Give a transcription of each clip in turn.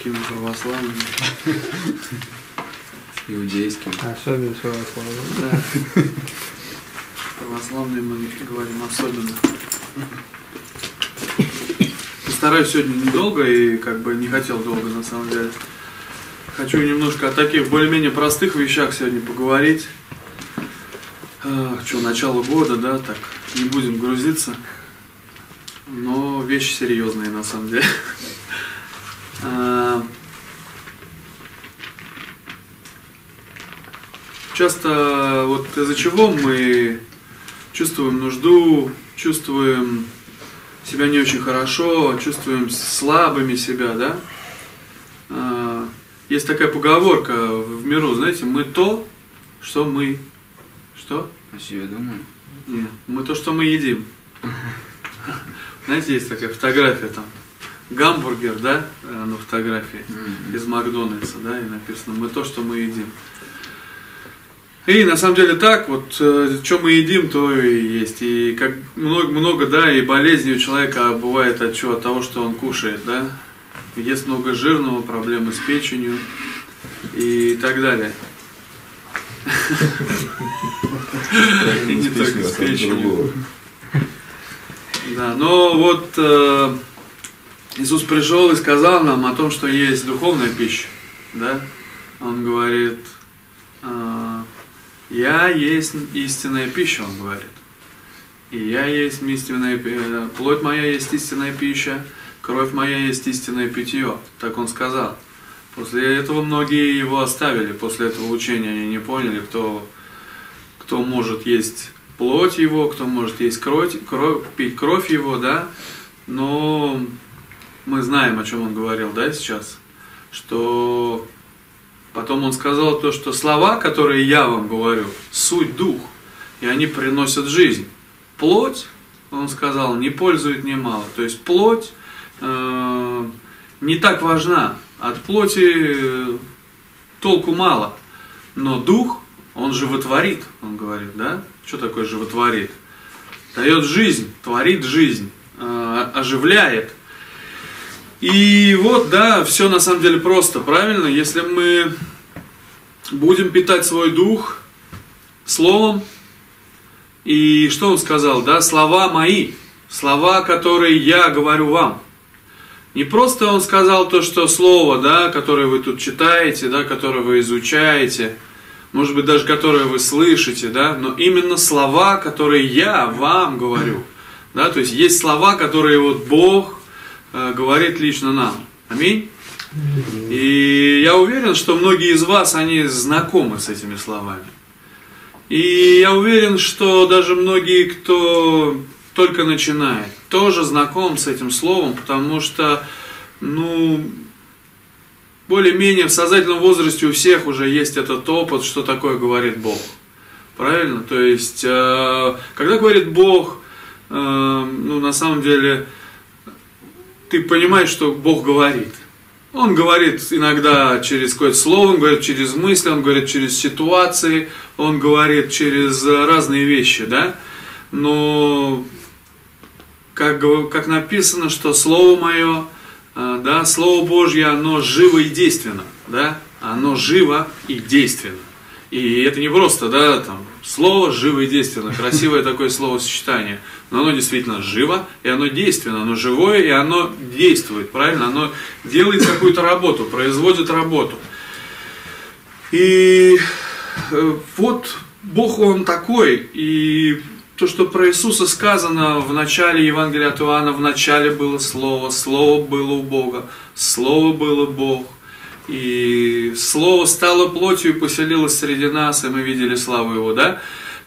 Католическими, православными. Иудейским. Особенно православный. Да. Православные мы говорим особенно. Постараюсь сегодня недолго и как бы не хотел долго на самом деле. Хочу немножко о таких более-менее простых вещах сегодня поговорить. Что, начало года, да, так, не будем грузиться. Но вещи серьезные на самом деле. А, Часто вот из-за чего мы чувствуем нужду, чувствуем себя не очень хорошо, чувствуем слабыми себя, да? А, Есть такая поговорка в миру, знаете, мы то, что мы. Что? О себе думаю. Нет, мы то, что мы едим. Знаете, есть такая фотография там. Гамбургер, да, э, на фотографии Мгм. из Макдональдса, да, и написано «Мы то, что мы едим». И на самом деле так, вот, что мы едим, то и есть. И как много, много, да, и болезней у человека бывает от чего? От того, что он кушает, да. Ест много жирного, проблемы с печенью и так далее. И не только с печенью. Да, но вот э, Иисус пришел и сказал нам о том, что есть духовная пища, да? Он говорит, э, я есть истинная пища, он говорит. И я есть истинная, э, плоть моя есть истинная пища, кровь моя есть истинное питье. Так он сказал. После этого многие его оставили, после этого учения они не поняли, кто, кто может есть плоть его, кто может есть кровь, кровь, пить кровь его, да. Но мы знаем, о чем он говорил, да, сейчас, что потом он сказал то, что слова, которые я вам говорю, суть дух, и они приносят жизнь. Плоть, он сказал, не пользует немало. То есть плоть э, не так важна. От плоти э, толку мало. Но дух, он животворит, он говорит, да? Что такое животворит? Дает жизнь, творит жизнь, э, оживляет. И вот, да, все на самом деле просто, правильно? Если мы будем питать свой дух словом, и что он сказал, да, слова мои, слова, которые я говорю вам. Не просто он сказал то, что слово, да, которое вы тут читаете, да, которое вы изучаете, может быть, даже которое вы слышите, да, но именно слова, которые я вам говорю. Да, то есть есть слова, которые вот Бог говорит лично нам. Аминь. И я уверен, что многие из вас, они знакомы с этими словами. И я уверен, что даже многие, кто только начинает, тоже знаком с этим словом, потому что, ну, более-менее в сознательном возрасте у всех уже есть этот опыт, что такое говорит Бог. Правильно? То есть, э, когда говорит Бог, э, ну, на самом деле, ты понимаешь, что Бог говорит. Он говорит иногда через какое-то слово, он говорит через мысли, он говорит через ситуации, он говорит через разные вещи, да? Но как, как написано, что Слово Мое, э, да, Слово Божье, оно живо и действенно, да? Оно живо и действенно. И это не просто, да, там, слово живо и действенно, красивое такое словосочетание, но оно действительно живо, и оно действенно, оно живое, и оно действует, правильно? Оно делает какую-то работу, производит работу. И э, вот Бог Он такой, и то, что про Иисуса сказано в начале Евангелия от Иоанна, в начале было Слово, Слово было у Бога, Слово было Бог. И Слово стало плотью и поселилось среди нас, и мы видели славу Его, да?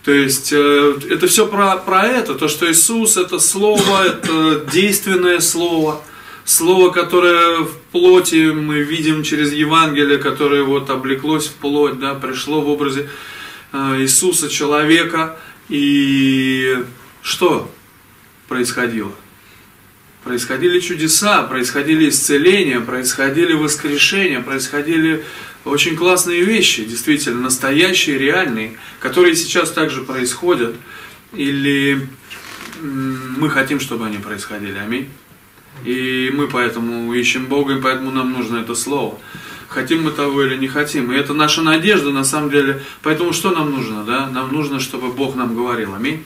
То есть э, это все про, про это, то, что Иисус это Слово, это действенное Слово, Слово, которое в плоти мы видим через Евангелие, которое вот облеклось в плоть, да, пришло в образе э, Иисуса, человека. И что происходило? Происходили чудеса, происходили исцеления, происходили воскрешения, происходили очень классные вещи, действительно, настоящие, реальные, которые сейчас также происходят, или мы хотим, чтобы они происходили. Аминь. И мы поэтому ищем Бога, и поэтому нам нужно это слово. Хотим мы того или не хотим. И это наша надежда, на самом деле. Поэтому что нам нужно? Да? Нам нужно, чтобы Бог нам говорил. Аминь.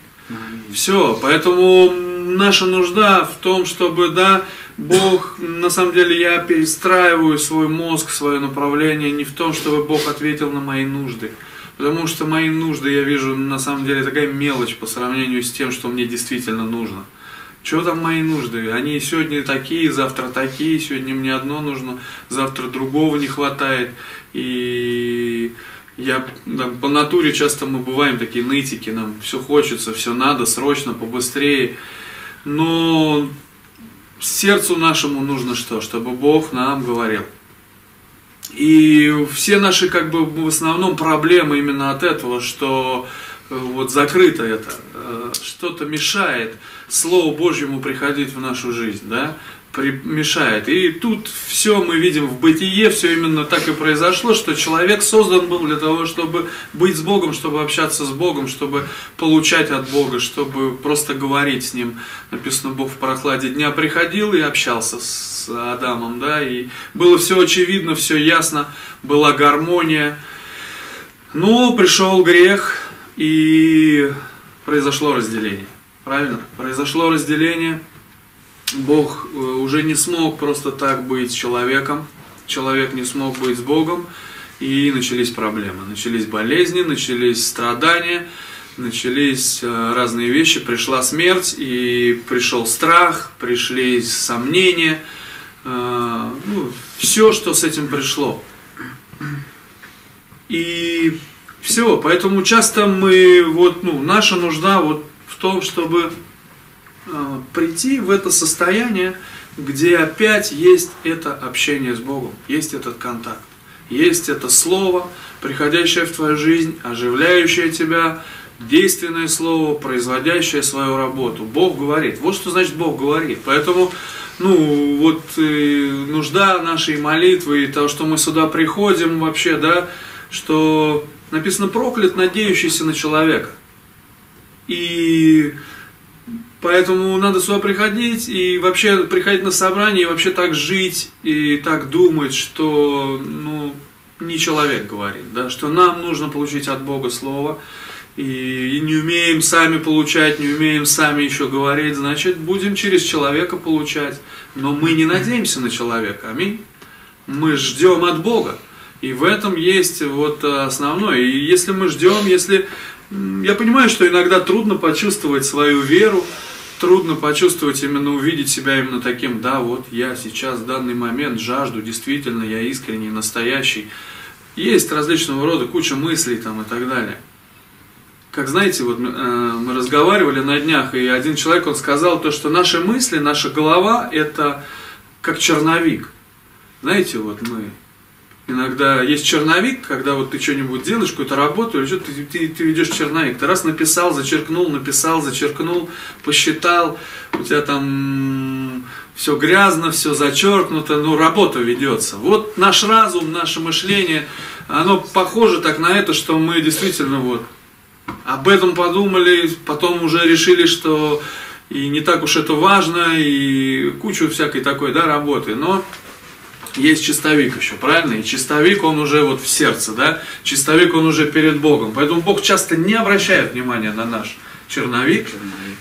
Все. Поэтому наша нужда в том, чтобы, да, Бог, на самом деле я перестраиваю свой мозг, свое направление не в том, чтобы Бог ответил на мои нужды. Потому что мои нужды, я вижу, на самом деле такая мелочь по сравнению с тем, что мне действительно нужно. Что там мои нужды? Они сегодня такие, завтра такие, сегодня мне одно нужно, завтра другого не хватает. И я там, по натуре часто мы бываем такие нытики, нам все хочется, все надо, срочно, побыстрее. Но сердцу нашему нужно что? Чтобы Бог нам говорил. И все наши, как бы, в основном проблемы именно от этого, что э, вот закрыто это, э, что-то мешает Слову Божьему приходить в нашу жизнь, да, мешает. И тут все мы видим в бытие, все именно так и произошло, что человек создан был для того, чтобы быть с Богом, чтобы общаться с Богом, чтобы получать от Бога, чтобы просто говорить с Ним. Написано, Бог в прохладе дня приходил и общался с Адамом, да, и было все очевидно, все ясно, была гармония. Но пришел грех, и произошло разделение. Правильно? Произошло разделение – Бог э, уже не смог просто так быть человеком, человек не смог быть с Богом, и начались проблемы, начались болезни, начались страдания, начались э, разные вещи, пришла смерть, и пришел страх, пришли сомнения, э, ну, все, что с этим пришло. И все, поэтому часто мы, вот, ну, наша нужда вот в том, чтобы прийти в это состояние, где опять есть это общение с Богом, есть этот контакт, есть это слово, приходящее в твою жизнь, оживляющее тебя, действенное слово, производящее свою работу. Бог говорит. Вот что значит Бог говорит. Поэтому, ну, вот э, нужда нашей молитвы и того, что мы сюда приходим вообще, да, что написано проклят, надеющийся на человека. И Поэтому надо сюда приходить и вообще приходить на собрание и вообще так жить и так думать, что ну, не человек говорит, да, что нам нужно получить от Бога Слово, и не умеем сами получать, не умеем сами еще говорить, значит, будем через человека получать. Но мы не надеемся на человека, аминь. Мы ждем от Бога. И в этом есть вот основное. И если мы ждем, если... Я понимаю, что иногда трудно почувствовать свою веру, трудно почувствовать, именно увидеть себя именно таким, да, вот я сейчас в данный момент жажду, действительно, я искренний, настоящий. Есть различного рода куча мыслей там и так далее. Как знаете, вот э, мы разговаривали на днях, и один человек, он сказал то, что наши мысли, наша голова, это как черновик. Знаете, вот мы Иногда есть черновик, когда вот ты что-нибудь делаешь, какую-то работу, или что ты, ты, ты ведешь черновик. Ты раз написал, зачеркнул, написал, зачеркнул, посчитал, у тебя там все грязно, все зачеркнуто, ну работа ведется. Вот наш разум, наше мышление, оно похоже так на это, что мы действительно вот об этом подумали, потом уже решили, что и не так уж это важно, и кучу всякой такой да, работы. Но есть чистовик еще, правильно? И чистовик, он уже вот в сердце, да? Чистовик, он уже перед Богом. Поэтому Бог часто не обращает внимания на наш черновик.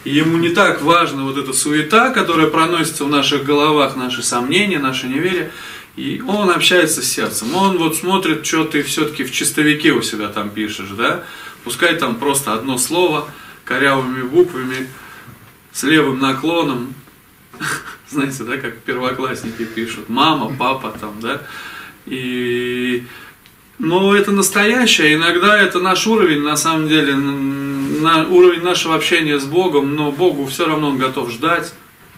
И ему не так важна вот эта суета, которая проносится в наших головах, наши сомнения, наши неверия. И он общается с сердцем. Он вот смотрит, что ты все-таки в чистовике у себя там пишешь, да? Пускай там просто одно слово, корявыми буквами, с левым наклоном. знаете, да, как первоклассники пишут, мама, папа там, да, и, но это настоящее, иногда это наш уровень, на самом деле, на, уровень нашего общения с Богом, но Богу все равно Он готов ждать,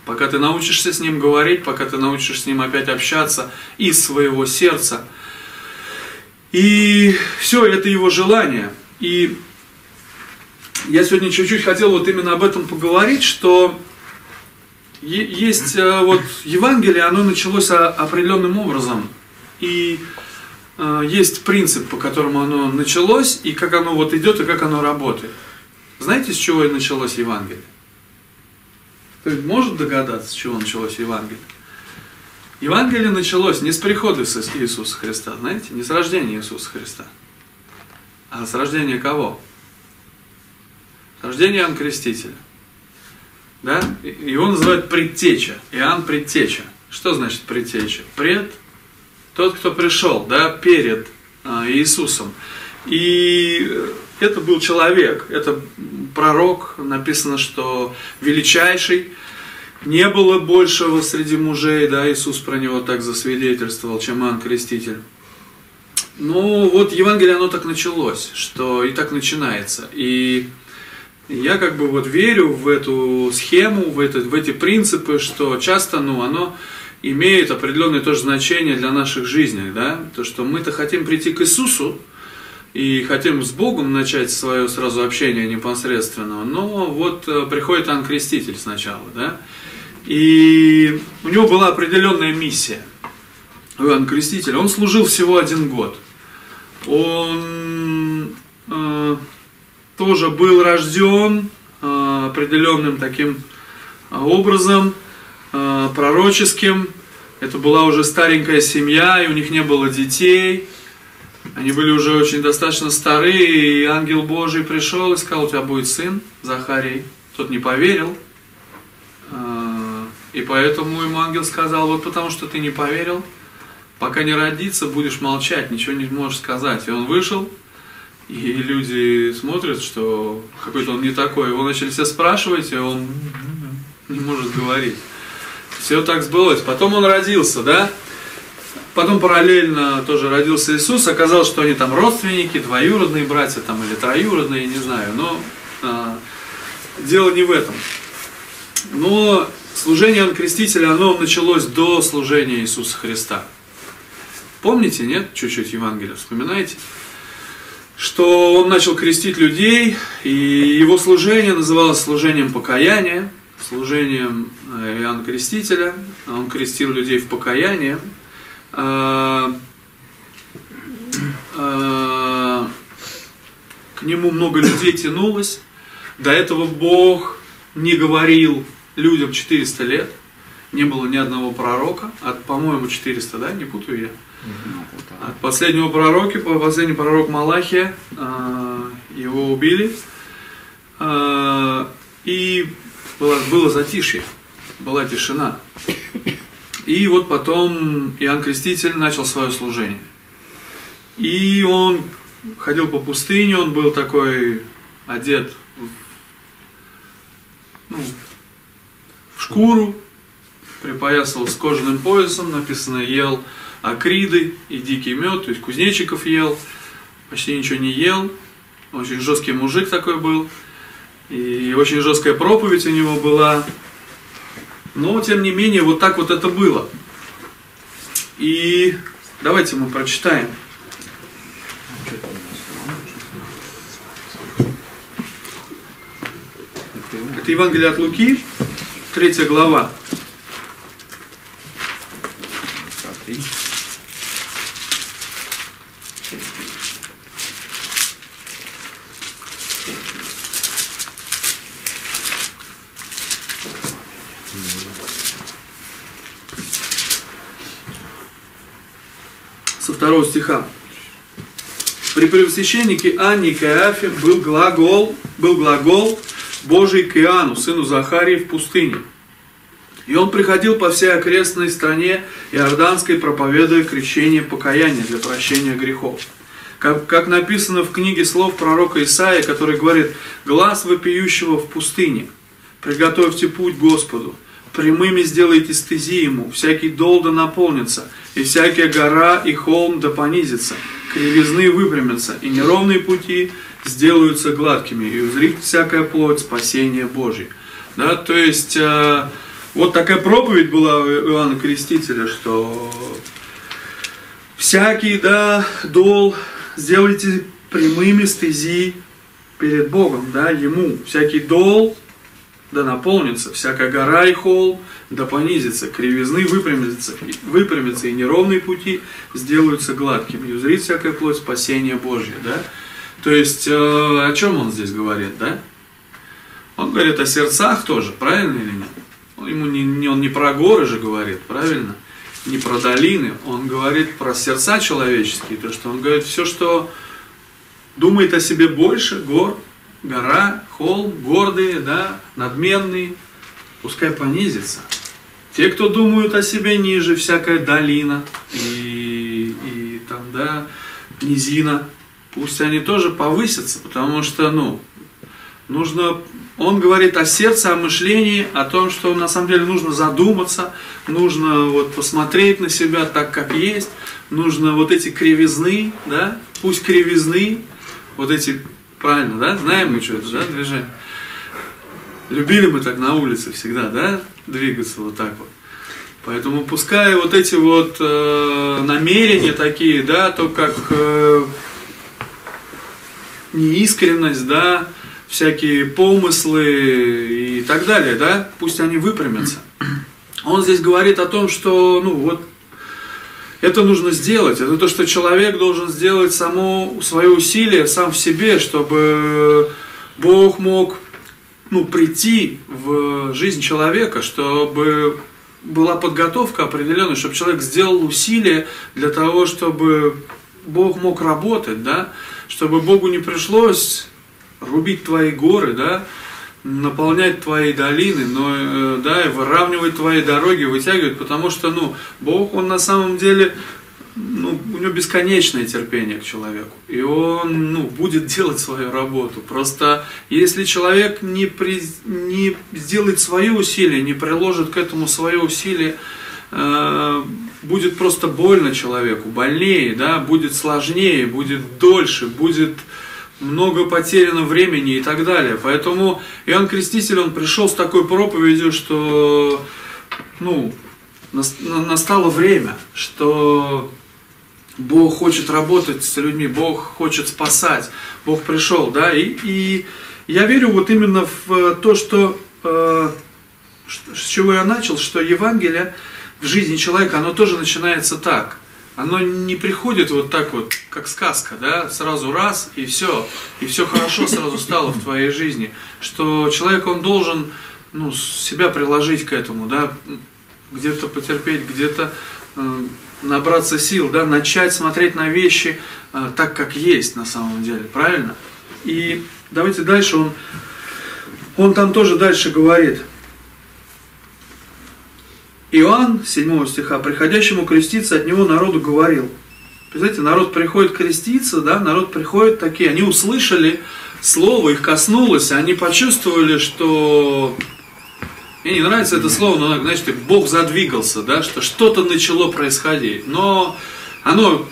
пока ты научишься с Ним говорить, пока ты научишься с Ним опять общаться из своего сердца, и все, это Его желание, и я сегодня чуть-чуть хотел вот именно об этом поговорить, что есть э, вот Евангелие, оно началось определенным образом. И э, есть принцип, по которому оно началось, и как оно вот идет, и как оно работает. Знаете, с чего и началось Евангелие? Кто может догадаться, с чего началось Евангелие? Евангелие началось не с прихода Иисуса Христа, знаете, не с рождения Иисуса Христа, а с рождения кого? С рождения Иоанна Крестителя. Да? Его называют предтеча, Иоанн предтеча. Что значит предтеча? Пред – тот, кто пришел, да, перед а, Иисусом. И это был человек, это пророк, написано, что величайший, не было большего среди мужей, да, Иисус про него так засвидетельствовал, чем Иоанн Креститель. Ну, вот Евангелие, оно так началось, что и так начинается. И я как бы вот верю в эту схему, в, это, в эти принципы, что часто, ну, оно имеет определенное тоже значение для наших жизней, да, то, что мы-то хотим прийти к Иисусу, и хотим с Богом начать свое сразу общение непосредственно, но вот э, приходит Иоанн Креститель сначала, да, и у него была определенная миссия. Иоанн Креститель, он служил всего один год. Он э, тоже был рожден э, определенным таким э, образом, э, пророческим. Это была уже старенькая семья, и у них не было детей. Они были уже очень достаточно старые, и ангел Божий пришел и сказал, у тебя будет сын, Захарий. Тот не поверил. И поэтому ему ангел сказал, вот потому что ты не поверил, пока не родится, будешь молчать, ничего не можешь сказать. И он вышел, и люди смотрят, что какой-то он не такой. Его начали все спрашивать, и он не может говорить. Все так сбылось. Потом он родился, да? Потом параллельно тоже родился Иисус, оказалось, что они там родственники, двоюродные братья там или троюродные, не знаю, но а, дело не в этом. Но служение Иоанна Крестителя, оно началось до служения Иисуса Христа. Помните, нет, чуть-чуть Евангелие, вспоминаете? Что он начал крестить людей, и его служение называлось служением покаяния, служением э, Иоанна Крестителя. Он крестил людей в покаянии. А, а, к нему много людей тянулось. До этого Бог не говорил людям 400 лет. Не было ни одного пророка. От, по-моему, 400, да? Не путаю я. От последнего пророка, последний пророк Малахия, а, его убили. И было, было затишье, была тишина. И вот потом Иоанн Креститель начал свое служение. И он ходил по пустыне, он был такой одет ну, в шкуру, припоясал с кожаным поясом, написано, ел акриды и дикий мед, то есть кузнечиков ел, почти ничего не ел, очень жесткий мужик такой был, и очень жесткая проповедь у него была, но, тем не менее, вот так вот это было. И давайте мы прочитаем. Это Евангелие от Луки, третья глава. Второго стиха. При превосвященнике Анне Каиафе был глагол, был глагол Божий к Иоанну, сыну Захарии, в пустыне. И он приходил по всей окрестной стране Иорданской, проповедуя крещение покаяния для прощения грехов. Как, как написано в книге слов пророка Исаия, который говорит, «Глаз вопиющего в пустыне, приготовьте путь Господу, прямыми сделайте стези ему, всякий дол да наполнится, и всякая гора и холм да понизится, кривизны выпрямятся, и неровные пути сделаются гладкими, и узрит всякая плоть спасения Божье. Да, то есть, э, вот такая проповедь была у Иоанна Крестителя, что всякий, да, дол сделайте прямыми стези перед Богом, да, ему. Всякий дол да наполнится всякая гора и холм, да понизится, кривизны выпрямятся, выпрямятся и неровные пути сделаются гладкими, и узрит всякая плоть спасения Божье, да? То есть, э, о чем он здесь говорит, да? Он говорит о сердцах тоже, правильно или нет? Ему не, не, он не про горы же говорит, правильно? Не про долины, он говорит про сердца человеческие, то, что он говорит все, что думает о себе больше, гор, гора, холм, гордые, да, надменные, пускай понизится. Те, кто думают о себе ниже, всякая долина и, и там, да, низина, пусть они тоже повысятся, потому что, ну, нужно, он говорит о сердце, о мышлении, о том, что на самом деле нужно задуматься, нужно вот посмотреть на себя так, как есть, нужно вот эти кривизны, да, пусть кривизны, вот эти, правильно, да, знаем мы, что это, да, движение. Любили мы так на улице всегда, да, двигаться вот так вот. Поэтому пускай вот эти вот э, намерения такие, да, то как э, неискренность, да, всякие помыслы и так далее, да, пусть они выпрямятся. Он здесь говорит о том, что, ну вот, это нужно сделать. Это то, что человек должен сделать само свое усилие сам в себе, чтобы Бог мог ну, прийти в жизнь человека, чтобы была подготовка определенная, чтобы человек сделал усилие для того, чтобы Бог мог работать, да, чтобы Богу не пришлось рубить твои горы, да, наполнять твои долины, но, э, да, и выравнивать твои дороги, вытягивать, потому что, ну, Бог, Он на самом деле, ну, у него бесконечное терпение к человеку, и он, ну, будет делать свою работу. Просто если человек не, при, не сделает свои усилия, не приложит к этому свое усилие, э, будет просто больно человеку, больнее, да, будет сложнее, будет дольше, будет много потеряно времени и так далее. Поэтому Иоанн Креститель, он пришел с такой проповедью, что ну, настало время, что Бог хочет работать с людьми, Бог хочет спасать, Бог пришел, да, и, и я верю вот именно в то, что, э, с чего я начал, что Евангелие в жизни человека, оно тоже начинается так – оно не приходит вот так вот, как сказка, да, сразу раз и все, и все хорошо сразу стало в твоей жизни, что человек, он должен, ну, себя приложить к этому, да, где-то потерпеть, где-то э, набраться сил, да, начать смотреть на вещи э, так, как есть на самом деле, правильно? И давайте дальше, он, он там тоже дальше говорит – Иоанн, 7 стиха, приходящему креститься от него народу говорил. Представляете, народ приходит креститься, да, народ приходит такие, они услышали слово, их коснулось, они почувствовали, что мне не нравится это слово, но, знаете, Бог задвигался, да, что что-то начало происходить. Но оно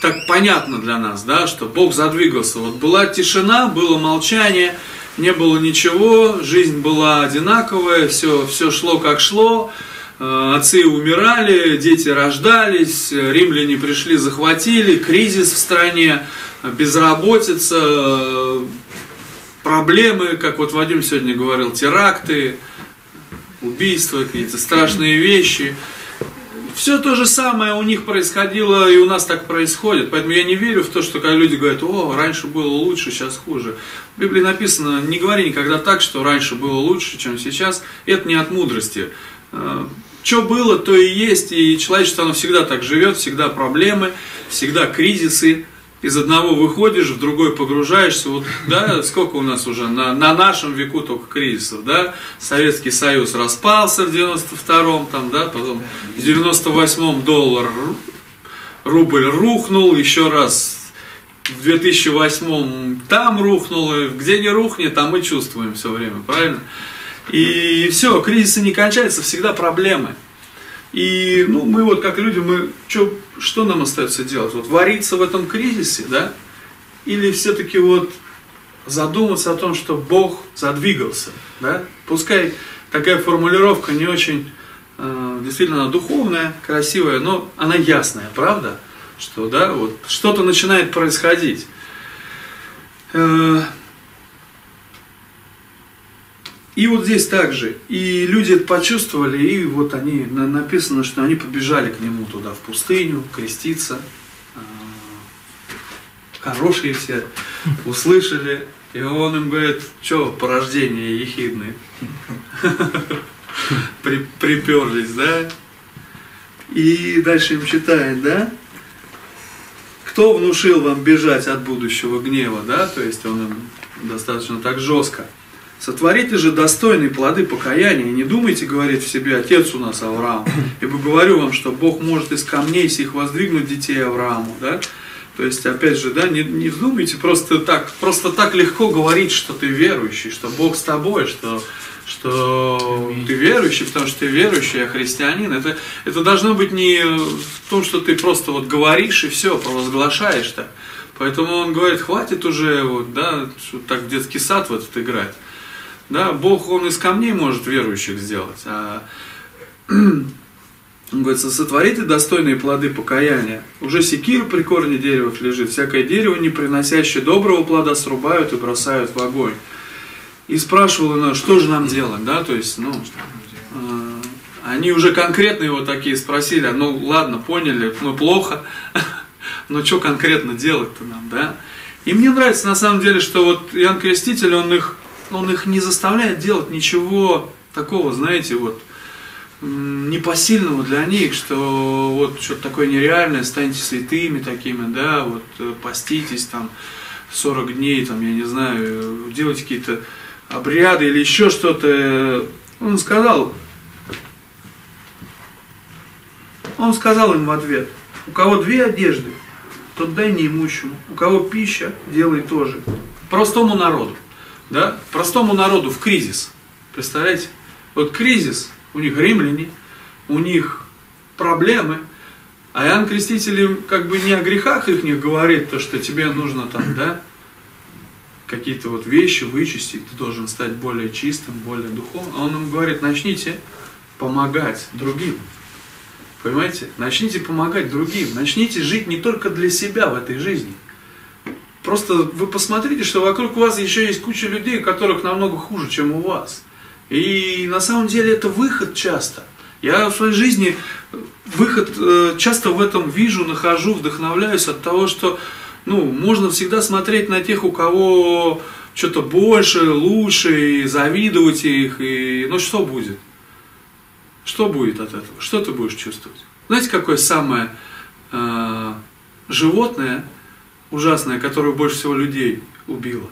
так понятно для нас, да, что Бог задвигался. Вот была тишина, было молчание, не было ничего, жизнь была одинаковая, все, все шло как шло, отцы умирали, дети рождались, римляне пришли, захватили, кризис в стране, безработица, проблемы, как вот Вадим сегодня говорил, теракты, убийства, какие-то страшные вещи. Все то же самое у них происходило и у нас так происходит. Поэтому я не верю в то, что когда люди говорят, о, раньше было лучше, сейчас хуже. В Библии написано, не говори никогда так, что раньше было лучше, чем сейчас. Это не от мудрости. Что было, то и есть, и человечество оно всегда так живет, всегда проблемы, всегда кризисы. Из одного выходишь, в другой погружаешься. Вот, да, сколько у нас уже на, на нашем веку только кризисов, да? Советский Союз распался в 92-м, там, да, потом в 98-м доллар, рубль рухнул, еще раз в 2008 там рухнул, где не рухнет, там мы чувствуем все время, правильно? И все, кризисы не кончаются, всегда проблемы. И ну, мы вот как люди, мы что, что нам остается делать? Вот вариться в этом кризисе, да? Или все-таки вот задуматься о том, что Бог задвигался, да? Пускай такая формулировка не очень э, действительно духовная, красивая, но она ясная, правда? Что, да, вот что-то начинает происходить. Э, и вот здесь также. И люди это почувствовали, и вот они, написано, что они побежали к нему туда, в пустыню, креститься. А, хорошие все, услышали. И он им говорит, что порождение ехидные. При, приперлись, да? И дальше им читает, да? Кто внушил вам бежать от будущего гнева, да? То есть он им достаточно так жестко. Сотворите же достойные плоды покаяния, и не думайте говорить в себе, отец у нас Авраам, ибо говорю вам, что Бог может из камней сих воздвигнуть детей Аврааму, да? То есть, опять же, да, не, не вздумайте просто так, просто так легко говорить, что ты верующий, что Бог с тобой, что, что ты верующий, потому что ты верующий, а христианин. Это, это должно быть не в том, что ты просто вот говоришь и все, провозглашаешь так. Поэтому он говорит, хватит уже, вот, да, так в детский сад в этот играть. Да, Бог, Он из камней может верующих сделать. А он говорит, сотворите достойные плоды покаяния. Уже секира при корне деревов лежит, всякое дерево, не приносящее доброго плода, срубают и бросают в огонь. И спрашивал она, что же нам делать, да, то есть, ну, э, они уже конкретно его такие спросили, ну, ладно, поняли, мы плохо, но что конкретно делать-то нам, да? И мне нравится на самом деле, что вот Иоанн Креститель, он их, он их не заставляет делать ничего такого, знаете, вот, непосильного для них, что вот что-то такое нереальное, станьте святыми такими, да, вот э, поститесь там 40 дней, там, я не знаю, делайте какие-то обряды или еще что-то. Он сказал, он сказал им в ответ, у кого две одежды, тот дай неимущему, у кого пища, делай тоже. Простому народу, да, простому народу в кризис, представляете? Вот кризис, у них римляне, у них проблемы, а Иоанн Креститель им как бы не о грехах их не говорит, то, что тебе нужно там, да, какие-то вот вещи вычистить, ты должен стать более чистым, более духовным. А он им говорит, начните помогать другим. Понимаете? Начните помогать другим. Начните жить не только для себя в этой жизни. Просто вы посмотрите, что вокруг вас еще есть куча людей, которых намного хуже, чем у вас. И на самом деле это выход часто. Я в своей жизни выход э, часто в этом вижу, нахожу, вдохновляюсь от того, что ну, можно всегда смотреть на тех, у кого что-то больше, лучше, и завидовать их, и ну что будет? Что будет от этого? Что ты будешь чувствовать? Знаете, какое самое э, животное ужасное, которое больше всего людей убило?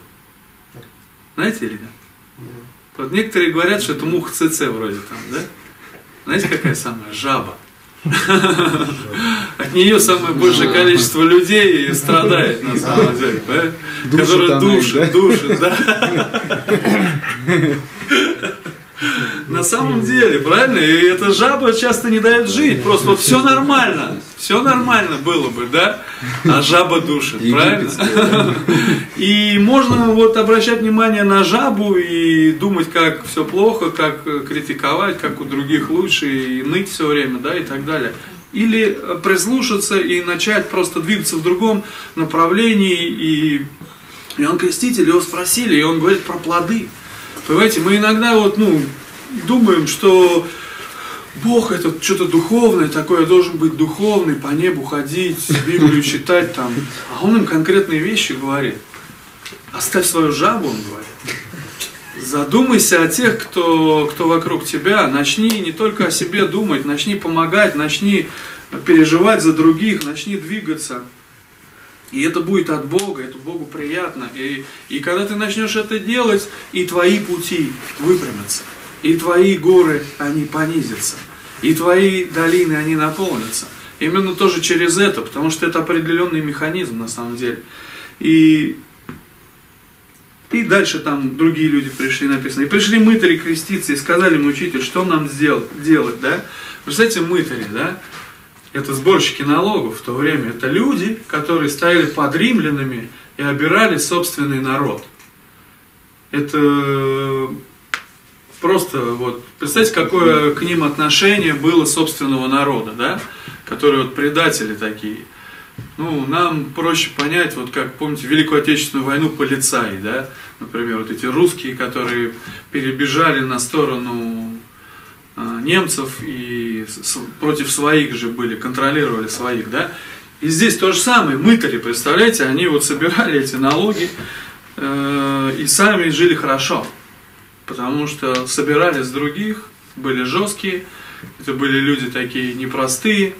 Знаете или нет? Вот некоторые говорят, что это муха ЦЦ вроде там, да? Знаете, какая самая? Жаба. От нее самое большее количество людей страдает на самом деле, которые душат, душат, да. На самом деле, правильно? И эта жаба часто не дает жить. Просто вот все нормально. Все нормально было бы, да? А жаба душит, правильно? И можно вот обращать внимание на жабу и думать, как все плохо, как критиковать, как у других лучше, и ныть все время, да, и так далее. Или прислушаться и начать просто двигаться в другом направлении. И Иоанн Креститель его спросили, и он говорит про плоды. Понимаете, мы иногда вот, ну, думаем, что Бог это что-то духовное такое, должен быть духовный, по небу ходить, Библию читать там. А он им конкретные вещи говорит. Оставь свою жабу, он говорит. Задумайся о тех, кто, кто вокруг тебя. Начни не только о себе думать, начни помогать, начни переживать за других, начни двигаться. И это будет от Бога, это Богу приятно. И, и когда ты начнешь это делать, и твои пути выпрямятся, и твои горы, они понизятся, и твои долины, они наполнятся. Именно тоже через это, потому что это определенный механизм на самом деле. И, и дальше там другие люди пришли, написано. И пришли мытари креститься и сказали ему, учитель, что нам сделать, делать, да? Представляете, мытари, да? это сборщики налогов в то время, это люди, которые стояли под римлянами и обирали собственный народ. Это просто вот, представьте, какое к ним отношение было собственного народа, да, которые вот предатели такие. Ну, нам проще понять, вот как, помните, Великую Отечественную войну полицаи, да? Например, вот эти русские, которые перебежали на сторону э, немцев и против своих же были, контролировали своих, да? И здесь то же самое, мытари, представляете, они вот собирали эти налоги э, и сами жили хорошо, потому что собирали с других, были жесткие, это были люди такие непростые,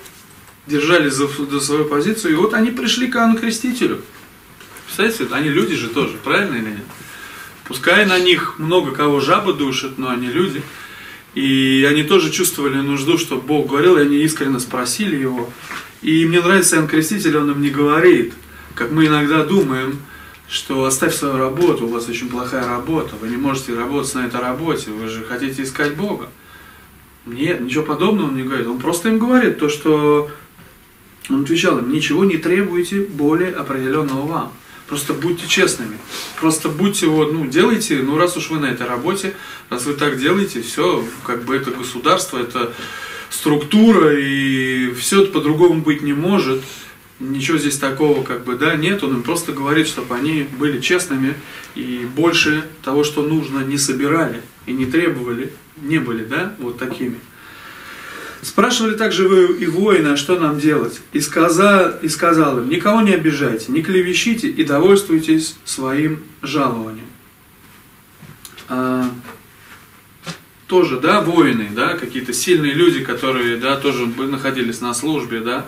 держались за, за свою позицию, и вот они пришли к Иоанну Крестителю. Представляете, они люди же тоже, правильно или нет? Пускай на них много кого жаба душит, но они люди. И они тоже чувствовали нужду, что Бог говорил, и они искренне спросили его. И мне нравится Иоанн Креститель, он им не говорит, как мы иногда думаем, что оставь свою работу, у вас очень плохая работа, вы не можете работать на этой работе, вы же хотите искать Бога. Нет, ничего подобного он не говорит. Он просто им говорит то, что он отвечал им, ничего не требуйте более определенного вам. Просто будьте честными. Просто будьте вот, ну, делайте, ну, раз уж вы на этой работе, раз вы так делаете, все, как бы это государство, это структура, и все это по-другому быть не может. Ничего здесь такого, как бы, да, нет. Он им просто говорит, чтобы они были честными и больше того, что нужно, не собирали и не требовали, не были, да, вот такими. Спрашивали также вы и воина, что нам делать? И сказал, и сказал им, никого не обижайте, не клевещите и довольствуйтесь своим жалованием. А, тоже, да, воины, да, какие-то сильные люди, которые, да, тоже находились на службе, да,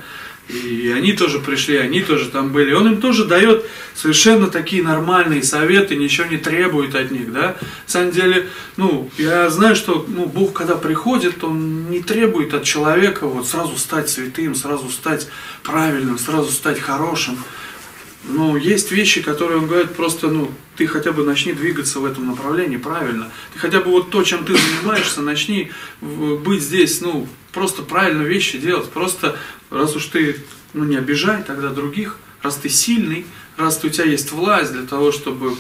и они тоже пришли, они тоже там были. Он им тоже дает совершенно такие нормальные советы, ничего не требует от них, да. На самом деле, ну, я знаю, что ну, Бог, когда приходит, Он не требует от человека вот сразу стать святым, сразу стать правильным, сразу стать хорошим. Но есть вещи, которые он говорит просто, ну, ты хотя бы начни двигаться в этом направлении правильно. Ты хотя бы вот то, чем ты занимаешься, начни быть здесь, ну, просто правильно вещи делать. Просто, раз уж ты, ну, не обижай тогда других, раз ты сильный, раз у тебя есть власть для того, чтобы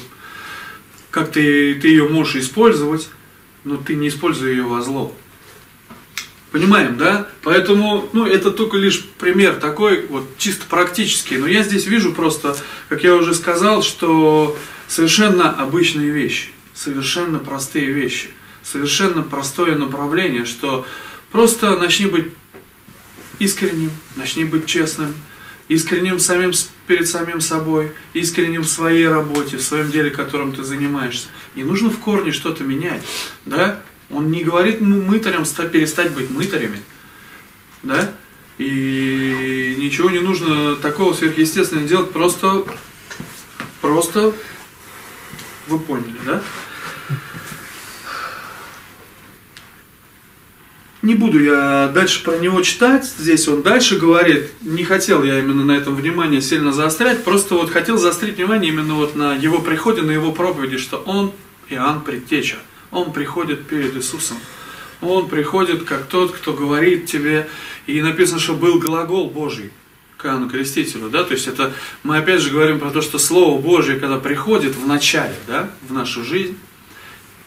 как ты, ты ее можешь использовать, но ты не используй ее во зло. Понимаем, да? Поэтому, ну, это только лишь пример такой, вот чисто практический. Но я здесь вижу просто, как я уже сказал, что Совершенно обычные вещи, совершенно простые вещи, совершенно простое направление, что просто начни быть искренним, начни быть честным, искренним самим, перед самим собой, искренним в своей работе, в своем деле, которым ты занимаешься. Не нужно в корне что-то менять, да? Он не говорит мытарям перестать быть мытарями, да? И ничего не нужно такого сверхъестественного делать, просто, просто вы поняли, да? Не буду я дальше про него читать, здесь он дальше говорит, не хотел я именно на этом внимание сильно заострять, просто вот хотел заострить внимание именно вот на его приходе, на его проповеди, что он, Иоанн Предтеча, он приходит перед Иисусом, он приходит как тот, кто говорит тебе, и написано, что был глагол Божий, к Иоанну Крестителю, да, то есть это мы опять же говорим про то, что Слово Божье, когда приходит в начале, да, в нашу жизнь,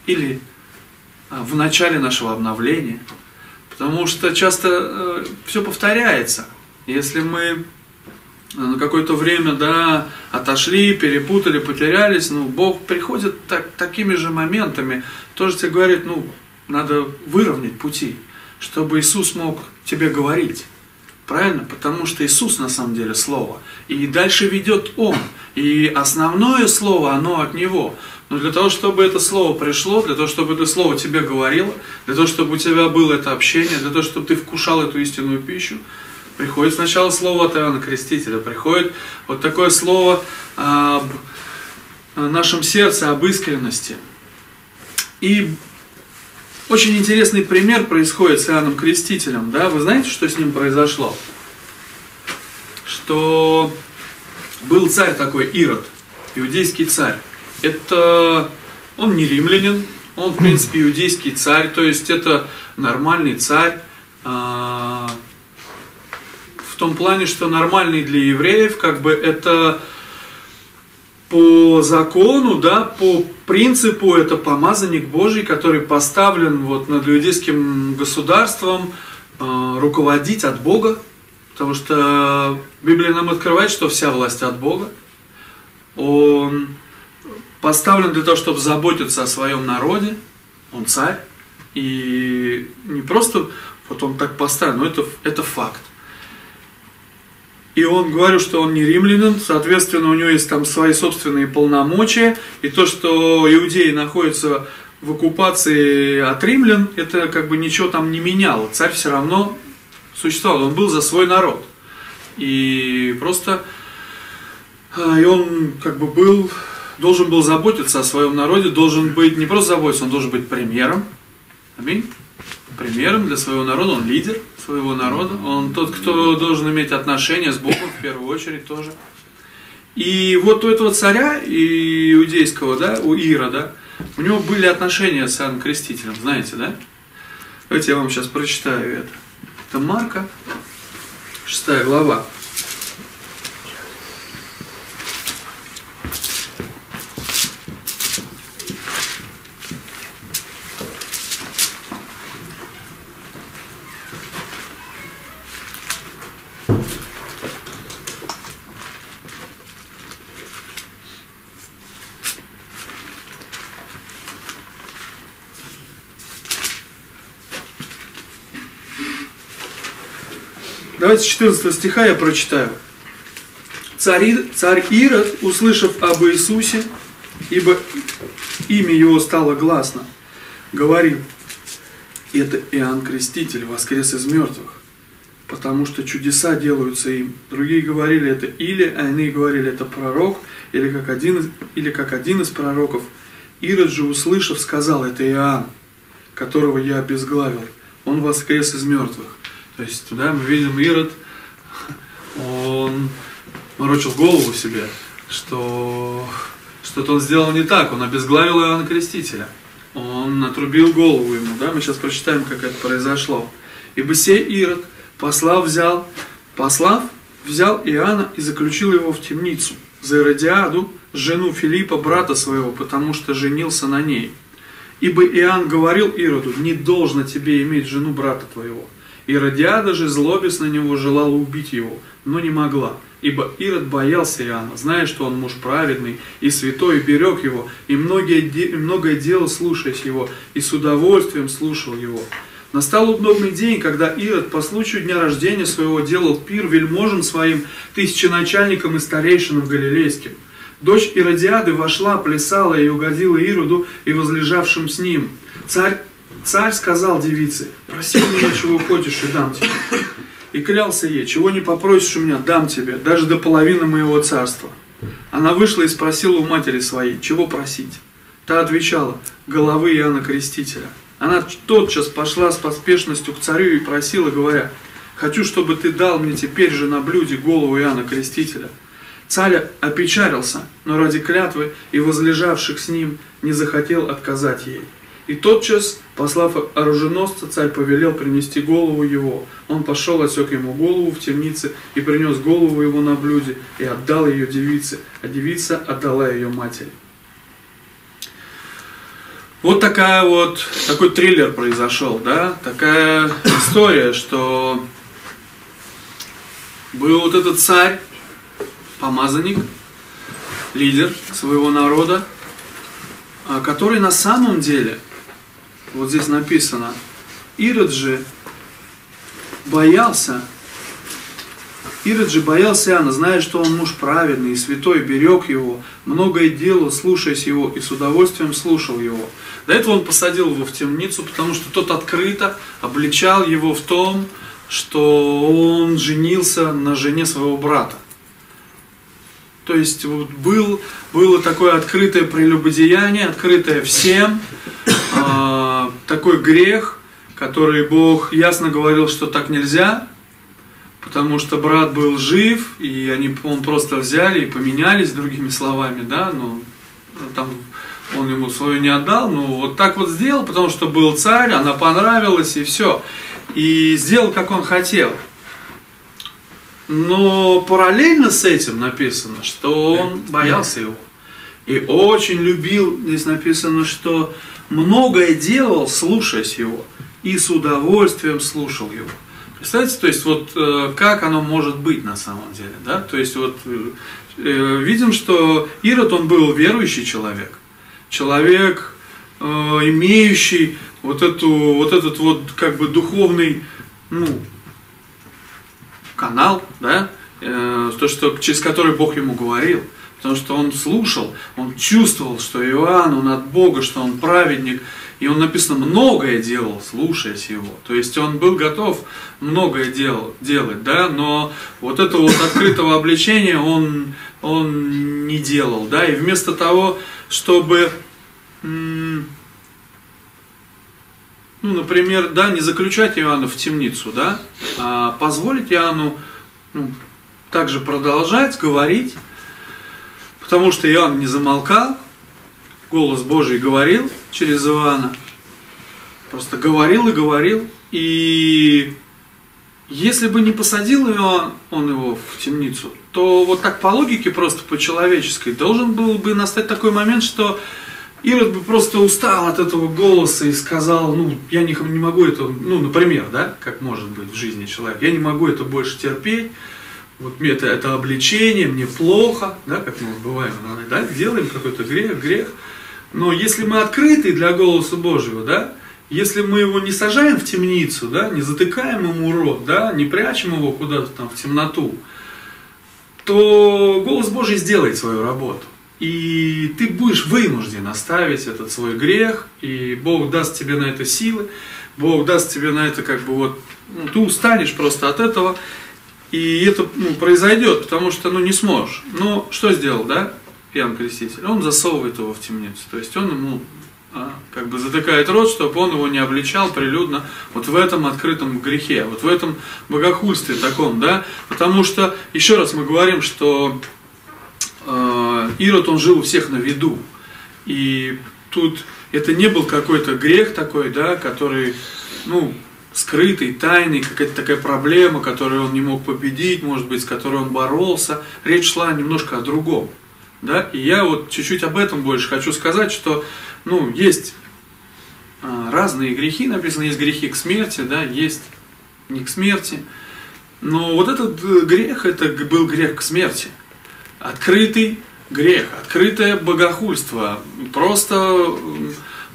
или а, в начале нашего обновления, потому что часто э, все повторяется. Если мы э, на какое-то время, да, отошли, перепутали, потерялись, ну, Бог приходит так, такими же моментами, тоже тебе говорит, ну, надо выровнять пути, чтобы Иисус мог тебе говорить. Правильно? Потому что Иисус на самом деле Слово. И дальше ведет Он. И основное Слово, оно от Него. Но для того, чтобы это Слово пришло, для того, чтобы это Слово тебе говорило, для того, чтобы у тебя было это общение, для того, чтобы ты вкушал эту истинную пищу, приходит сначала Слово от Иоанна Крестителя, приходит вот такое Слово об нашем сердце, об искренности. И очень интересный пример происходит с Иоанном Крестителем. Да? Вы знаете, что с ним произошло? Что был царь такой Ирод, иудейский царь. Это он не римлянин, он в принципе иудейский царь, то есть это нормальный царь. А, в том плане, что нормальный для евреев, как бы это по закону, да, по принципу это помазанник Божий, который поставлен вот над иудейским государством э, руководить от Бога, Потому что Библия нам открывает, что вся власть от Бога. Он поставлен для того, чтобы заботиться о своем народе. Он царь. И не просто вот он так поставлен, но это, это факт. И он говорил, что он не римлянин, соответственно, у него есть там свои собственные полномочия. И то, что иудеи находятся в оккупации от римлян, это как бы ничего там не меняло. Царь все равно существовал, он был за свой народ. И просто а, и он как бы был, должен был заботиться о своем народе, должен быть, не просто заботиться, он должен быть премьером. Аминь. Примером для своего народа, он лидер своего народа, он тот, кто должен иметь отношения с Богом в первую очередь тоже. И вот у этого царя иудейского, да, у Ира, да, у него были отношения с Иоанном Крестителем, знаете, да? Давайте я вам сейчас прочитаю это. Это Марка, 6 глава. Давайте 14 стиха я прочитаю. Царь, Ирод, услышав об Иисусе, ибо имя его стало гласно, говорил, это Иоанн Креститель, воскрес из мертвых, потому что чудеса делаются им. Другие говорили, это или, а иные говорили, это пророк, или как один, или как один из пророков. Ирод же, услышав, сказал, это Иоанн, которого я обезглавил. Он воскрес из мертвых. То есть туда мы видим Ирод, он морочил голову себе, что что-то он сделал не так, он обезглавил Иоанна Крестителя. Он отрубил голову ему, да, мы сейчас прочитаем, как это произошло. Ибо сей Ирод, послав взял, послав, взял Иоанна и заключил его в темницу за Иродиаду, жену Филиппа, брата своего, потому что женился на ней. Ибо Иоанн говорил Ироду, не должно тебе иметь жену брата твоего. Иродиада же, злобясь на него, желала убить его, но не могла, ибо Ирод боялся Иоанна, зная, что он муж праведный и святой, и берег его, и многое, и многое дело, слушаясь его, и с удовольствием слушал его. Настал удобный день, когда Ирод по случаю дня рождения своего делал пир вельможам своим, тысяченачальникам и старейшинам галилейским. Дочь Иродиады вошла, плясала и угодила Ироду и возлежавшим с ним. Царь Царь сказал девице, проси меня, чего хочешь, и дам тебе. И клялся ей, чего не попросишь у меня, дам тебе, даже до половины моего царства. Она вышла и спросила у матери своей, чего просить. Та отвечала, головы Иоанна Крестителя. Она тотчас пошла с поспешностью к царю и просила, говоря, хочу, чтобы ты дал мне теперь же на блюде голову Иоанна Крестителя. Царь опечалился, но ради клятвы и возлежавших с ним не захотел отказать ей. И тотчас, послав оруженосца, царь повелел принести голову его. Он пошел, отсек ему голову в темнице и принес голову его на блюде и отдал ее девице, а девица отдала ее матери. Вот такая вот, такой триллер произошел, да, такая история, что был вот этот царь, помазанник, лидер своего народа, а, который на самом деле – вот здесь написано, Ирод же боялся, Ирод же боялся Иоанна, зная, что он муж праведный и святой, берег его, многое делал, слушаясь его, и с удовольствием слушал его. До этого он посадил его в темницу, потому что тот открыто обличал его в том, что он женился на жене своего брата. То есть вот был, было такое открытое прелюбодеяние, открытое всем, э, такой грех, который Бог ясно говорил, что так нельзя, потому что брат был жив, и они, он просто взяли и поменялись, другими словами, да, но там он ему свою не отдал, но вот так вот сделал, потому что был царь, она понравилась, и все. И сделал, как он хотел. Но параллельно с этим написано, что он боялся его. И очень любил, здесь написано, что многое делал, слушаясь его. И с удовольствием слушал его. Представляете, то есть вот э, как оно может быть на самом деле, да? То есть вот э, э, видим, что Ирод, он был верующий человек, человек, имеющий вот, эту, вот этот вот как бы духовный, ну, канал, да, то, что, через который Бог ему говорил. Потому что он слушал, он чувствовал, что Иоанн, он от Бога, что он праведник, и он написано, многое делал, слушаясь его. То есть он был готов многое дел, делать, да, но вот этого вот открытого обличения он, он не делал, да, и вместо того, чтобы, ну, например, да, не заключать Иоанна в темницу, да, а позволить Иоанну ну, также продолжать говорить, потому что Иоанн не замолкал, голос Божий говорил через Иоанна. Просто говорил и говорил. И если бы не посадил Иоанн, он его в темницу, то вот так по логике, просто по человеческой, должен был бы настать такой момент, что Ирод бы просто устал от этого голоса и сказал, ну, я не, не могу это, ну, например, да, как может быть в жизни человек, я не могу это больше терпеть, вот мне это, это обличение, мне плохо, да, как мы бываем, да, делаем какой-то грех, грех, но если мы открыты для голоса Божьего, да, если мы его не сажаем в темницу, да, не затыкаем ему рот, да, не прячем его куда-то там в темноту, то голос Божий сделает свою работу. И ты будешь вынужден оставить этот свой грех, и Бог даст тебе на это силы, Бог даст тебе на это как бы вот, ну, ты устанешь просто от этого, и это ну, произойдет, потому что ну, не сможешь. Но что сделал, да? Иоанн Креститель, он засовывает его в темницу. То есть он ему а, как бы затыкает рот, чтобы он его не обличал прилюдно вот в этом открытом грехе, вот в этом богохульстве таком, да, потому что, еще раз мы говорим, что э, Ирод, он жил у всех на виду, и тут это не был какой-то грех такой, да, который, ну, скрытый, тайный, какая-то такая проблема, которую он не мог победить, может быть, с которой он боролся. Речь шла немножко о другом. Да? И я вот чуть-чуть об этом больше хочу сказать, что ну, есть а, разные грехи, написано, есть грехи к смерти, да, есть не к смерти. Но вот этот э, грех, это был грех к смерти. Открытый грех, открытое богохульство, просто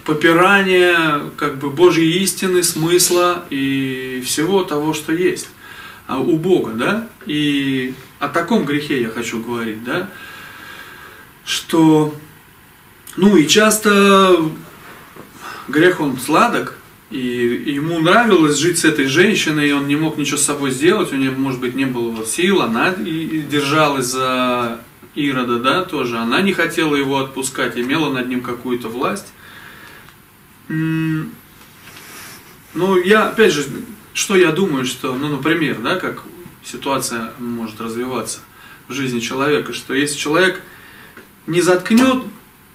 попирание как бы Божьей истины, смысла и всего того, что есть а, у Бога, да? И о таком грехе я хочу говорить, да? что, ну и часто грех он сладок, и ему нравилось жить с этой женщиной, и он не мог ничего с собой сделать, у него, может быть, не было сил, она держалась за Ирода, да, тоже, она не хотела его отпускать, имела над ним какую-то власть. Ну, я, опять же, что я думаю, что, ну, например, да, как ситуация может развиваться в жизни человека, что если человек не заткнет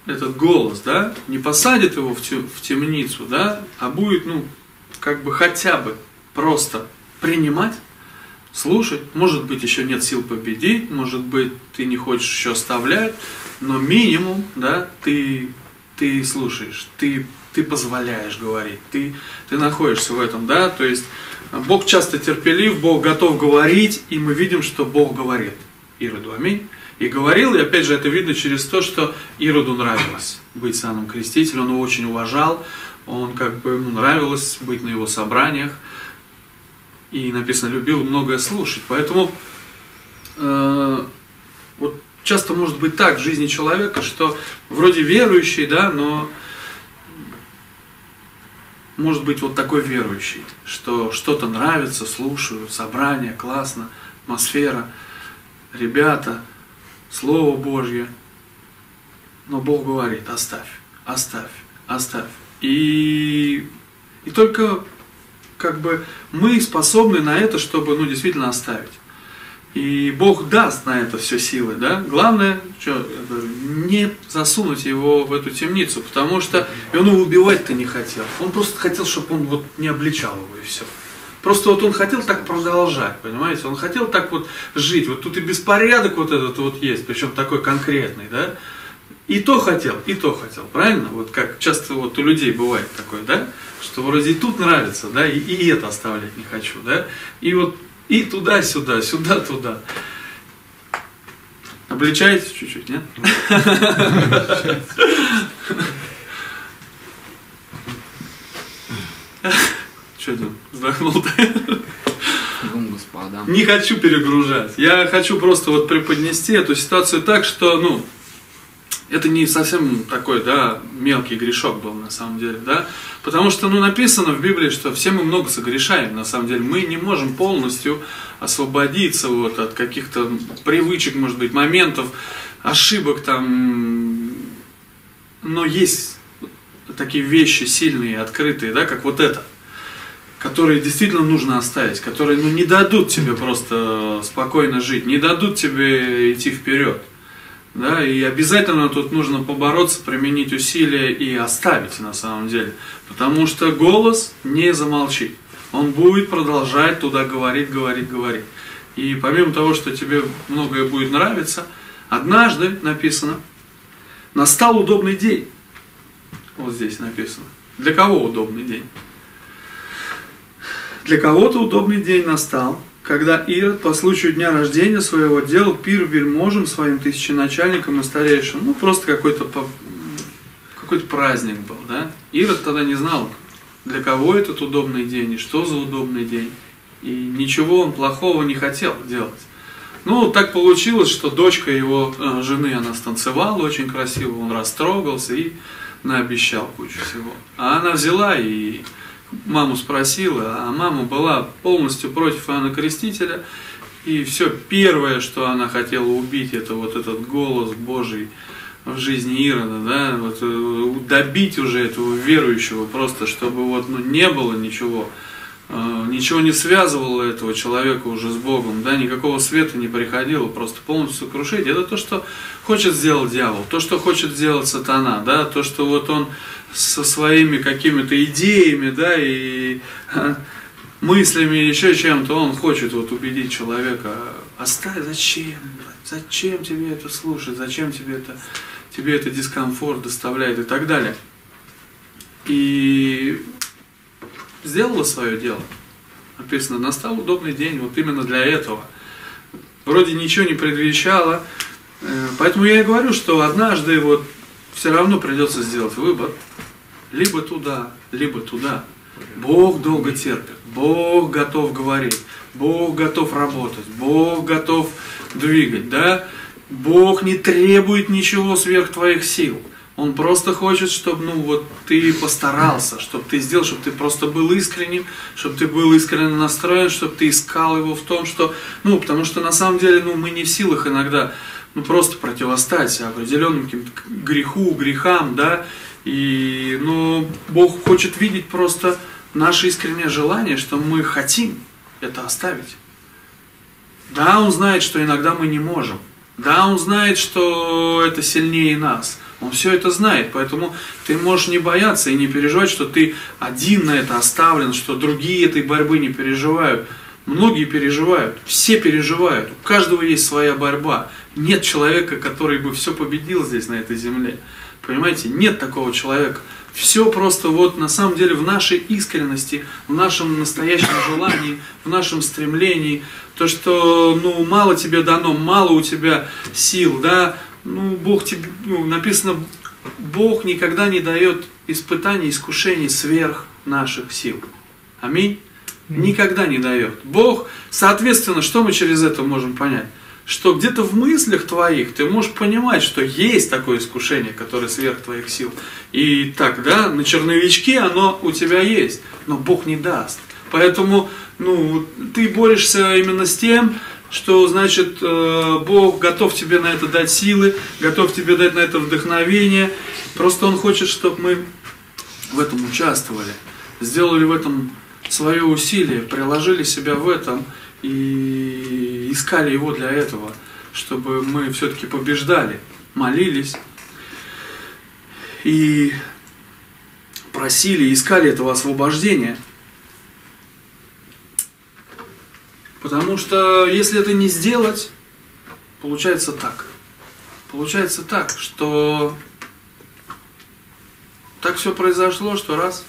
этот голос, да, не посадит его в, темницу, да, а будет, ну, как бы хотя бы просто принимать, слушать, может быть, еще нет сил победить, может быть, ты не хочешь еще оставлять, но минимум, да, ты, ты слушаешь, ты, ты позволяешь говорить, ты, ты находишься в этом, да, то есть Бог часто терпелив, Бог готов говорить, и мы видим, что Бог говорит. Ироду, аминь. И говорил, и опять же это видно через то, что Ироду нравилось быть саном крестителем, он его очень уважал, он как бы ему нравилось быть на его собраниях, и написано, любил многое слушать. Поэтому э, вот часто может быть так в жизни человека, что вроде верующий, да, но может быть вот такой верующий, что что-то нравится, слушаю, собрание, классно, атмосфера, ребята – Слово Божье. Но Бог говорит, оставь, оставь, оставь. И, и только как бы мы способны на это, чтобы ну, действительно оставить. И Бог даст на это все силы, да? Главное, что, не засунуть его в эту темницу, потому что он его убивать-то не хотел. Он просто хотел, чтобы он вот не обличал его и все. Просто вот он хотел так продолжать, понимаете? Он хотел так вот жить. Вот тут и беспорядок вот этот вот есть, причем такой конкретный, да? И то хотел, и то хотел, правильно? Вот как часто вот у людей бывает такое, да? Что вроде и тут нравится, да, и, и это оставлять не хочу, да? И вот и туда-сюда, сюда-туда. Обличаете чуть-чуть, нет? Что ты вздохнул-то? Не хочу перегружать. Я хочу просто вот преподнести эту ситуацию так, что, ну, это не совсем такой, да, мелкий грешок был на самом деле, да, потому что, ну, написано в Библии, что все мы много согрешаем, на самом деле, мы не можем полностью освободиться вот от каких-то привычек, может быть, моментов, ошибок там, но есть такие вещи сильные, открытые, да, как вот это, которые действительно нужно оставить, которые ну, не дадут тебе просто спокойно жить, не дадут тебе идти вперед. Да, и обязательно тут нужно побороться, применить усилия и оставить на самом деле. Потому что голос не замолчит. Он будет продолжать туда говорить, говорить, говорить. И помимо того, что тебе многое будет нравиться, однажды написано, настал удобный день. Вот здесь написано. Для кого удобный день? Для кого-то удобный день настал, когда Ирод по случаю дня рождения своего делал пир вельможем своим тысяченачальникам и старейшим. Ну, просто какой-то какой-то праздник был, да? Ирод тогда не знал, для кого этот удобный день и что за удобный день. И ничего он плохого не хотел делать. Ну, так получилось, что дочка его э, жены, она станцевала очень красиво, он растрогался и наобещал кучу всего. А она взяла и маму спросила, а мама была полностью против Иоанна Крестителя, и все первое, что она хотела убить, это вот этот голос Божий в жизни Ирода, да, вот э, добить уже этого верующего просто, чтобы вот ну, не было ничего, э, ничего не связывало этого человека уже с Богом, да, никакого света не приходило, просто полностью сокрушить. Это то, что хочет сделать дьявол, то, что хочет сделать сатана, да, то, что вот он со своими какими-то идеями, да, и мыслями, еще чем-то, он хочет вот убедить человека, оставь, зачем, зачем тебе это слушать, зачем тебе это, тебе это дискомфорт доставляет и так далее. И сделала свое дело. Написано, настал удобный день вот именно для этого. Вроде ничего не предвещало, э, поэтому я и говорю, что однажды вот все равно придется сделать выбор. Либо туда, либо туда. Бог долго терпит, Бог готов говорить, Бог готов работать, Бог готов двигать, да? Бог не требует ничего сверх твоих сил. Он просто хочет, чтобы ну, вот, ты постарался, чтобы ты сделал, чтобы ты просто был искренним, чтобы ты был искренне настроен, чтобы ты искал его в том, что... Ну, потому что на самом деле ну, мы не в силах иногда ну, просто противостать определенным каким-то греху, грехам, да, и, ну, Бог хочет видеть просто наше искреннее желание, что мы хотим это оставить. Да, Он знает, что иногда мы не можем. Да, Он знает, что это сильнее нас. Он все это знает, поэтому ты можешь не бояться и не переживать, что ты один на это оставлен, что другие этой борьбы не переживают. Многие переживают, все переживают, у каждого есть своя борьба. Нет человека, который бы все победил здесь, на этой земле. Понимаете, нет такого человека. Все просто вот на самом деле в нашей искренности, в нашем настоящем желании, в нашем стремлении. То, что ну, мало тебе дано, мало у тебя сил, да, ну, Бог тебе, ну, написано, Бог никогда не дает испытаний, искушений сверх наших сил. Аминь. Никогда не дает. Бог, соответственно, что мы через это можем понять? что где-то в мыслях твоих ты можешь понимать, что есть такое искушение, которое сверх твоих сил. И так, да, на черновичке оно у тебя есть, но Бог не даст. Поэтому ну, ты борешься именно с тем, что значит э, Бог готов тебе на это дать силы, готов тебе дать на это вдохновение. Просто Он хочет, чтобы мы в этом участвовали, сделали в этом свое усилие, приложили себя в этом и искали его для этого, чтобы мы все-таки побеждали, молились и просили, искали этого освобождения. Потому что если это не сделать, получается так. получается так, что так все произошло, что раз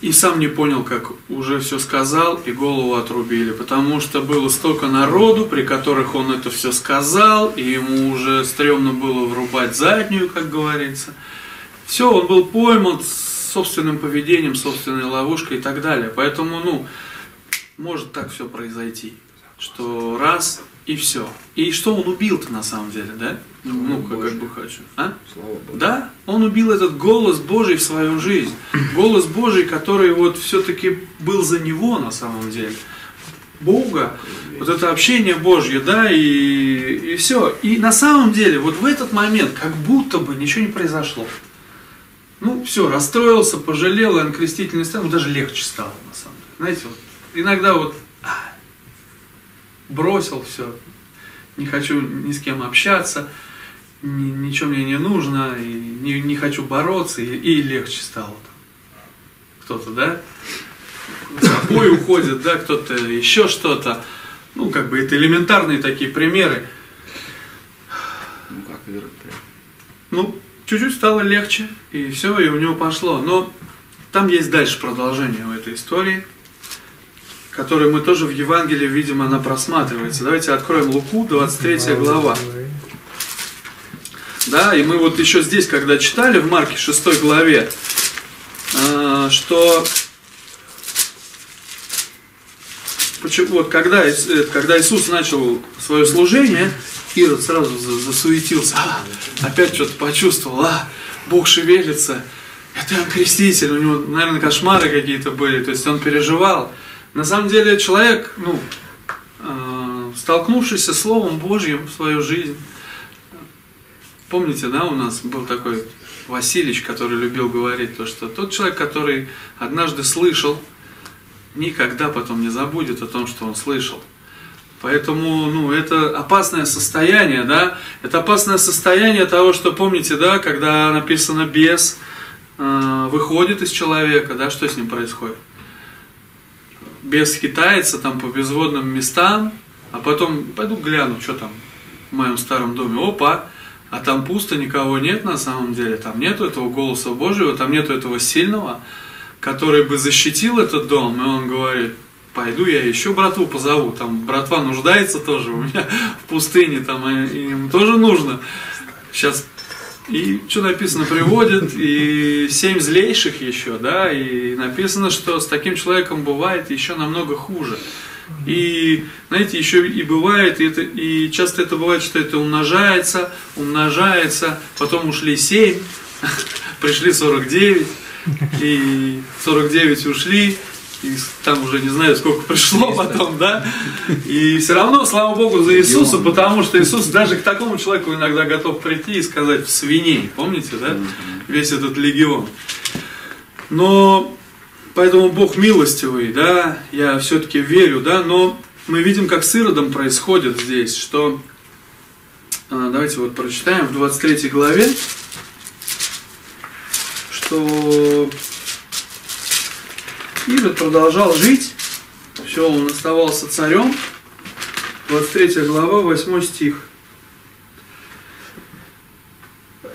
и сам не понял, как уже все сказал, и голову отрубили, потому что было столько народу, при которых он это все сказал, и ему уже стрёмно было врубать заднюю, как говорится. Все, он был пойман собственным поведением, собственной ловушкой и так далее. Поэтому, ну, может так все произойти, что раз и все. И что он убил-то на самом деле, да? Ну, как, как бы хочу. А? Слава Богу. Да, он убил этот голос Божий в свою жизнь. Голос Божий, который вот все-таки был за него на самом деле. Бога, вот это общение Божье, да, и, и все. И на самом деле, вот в этот момент, как будто бы ничего не произошло. Ну, все, расстроился, пожалел, и крестительный стал, ну, даже легче стало, на самом деле. Знаете, вот, иногда вот бросил все, не хочу ни с кем общаться, ни, ничего мне не нужно, и не, не хочу бороться, и, и легче стало там. Кто-то, да? Запой уходит, да, кто-то еще что-то. Ну, как бы это элементарные такие примеры. Ну, как вера Ну, чуть-чуть стало легче, и все, и у него пошло. Но там есть дальше продолжение у этой истории, которую мы тоже в Евангелии видим, она просматривается. Давайте откроем Луку, 23 глава. Да, и мы вот еще здесь, когда читали в Марке 6 главе, а, что вот когда, э, когда Иисус начал свое служение, Ирод сразу засуетился, а, опять что-то почувствовал, а, Бог шевелится, это креститель, у него, наверное, кошмары какие-то были, то есть он переживал. На самом деле человек, ну, э, столкнувшийся с Словом Божьим в свою жизнь, Помните, да, у нас был такой Василич, который любил говорить то, что тот человек, который однажды слышал, никогда потом не забудет о том, что он слышал. Поэтому, ну, это опасное состояние, да, это опасное состояние того, что, помните, да, когда написано «бес», э, выходит из человека, да, что с ним происходит? Бес хитается там по безводным местам, а потом пойду гляну, что там в моем старом доме. Опа, а там пусто, никого нет на самом деле, там нету этого голоса Божьего, там нету этого сильного, который бы защитил этот дом, и он говорит, пойду я еще братву позову, там братва нуждается тоже у меня в пустыне, там им тоже нужно. Сейчас и что написано, приводит, и семь злейших еще, да, и написано, что с таким человеком бывает еще намного хуже. И, знаете, еще и бывает, и, это, и часто это бывает, что это умножается, умножается, потом ушли 7, пришли 49, и 49 ушли, и там уже не знаю, сколько пришло потом, да, и все равно, слава Богу, за Иисуса, потому что Иисус даже к такому человеку иногда готов прийти и сказать в свиней, помните, да, весь этот легион. Но Поэтому Бог милостивый, да, я все-таки верю, да, но мы видим, как с Иродом происходит здесь, что, а, давайте вот прочитаем в 23 главе, что Ирод продолжал жить, все, он оставался царем, 23 глава, 8 стих –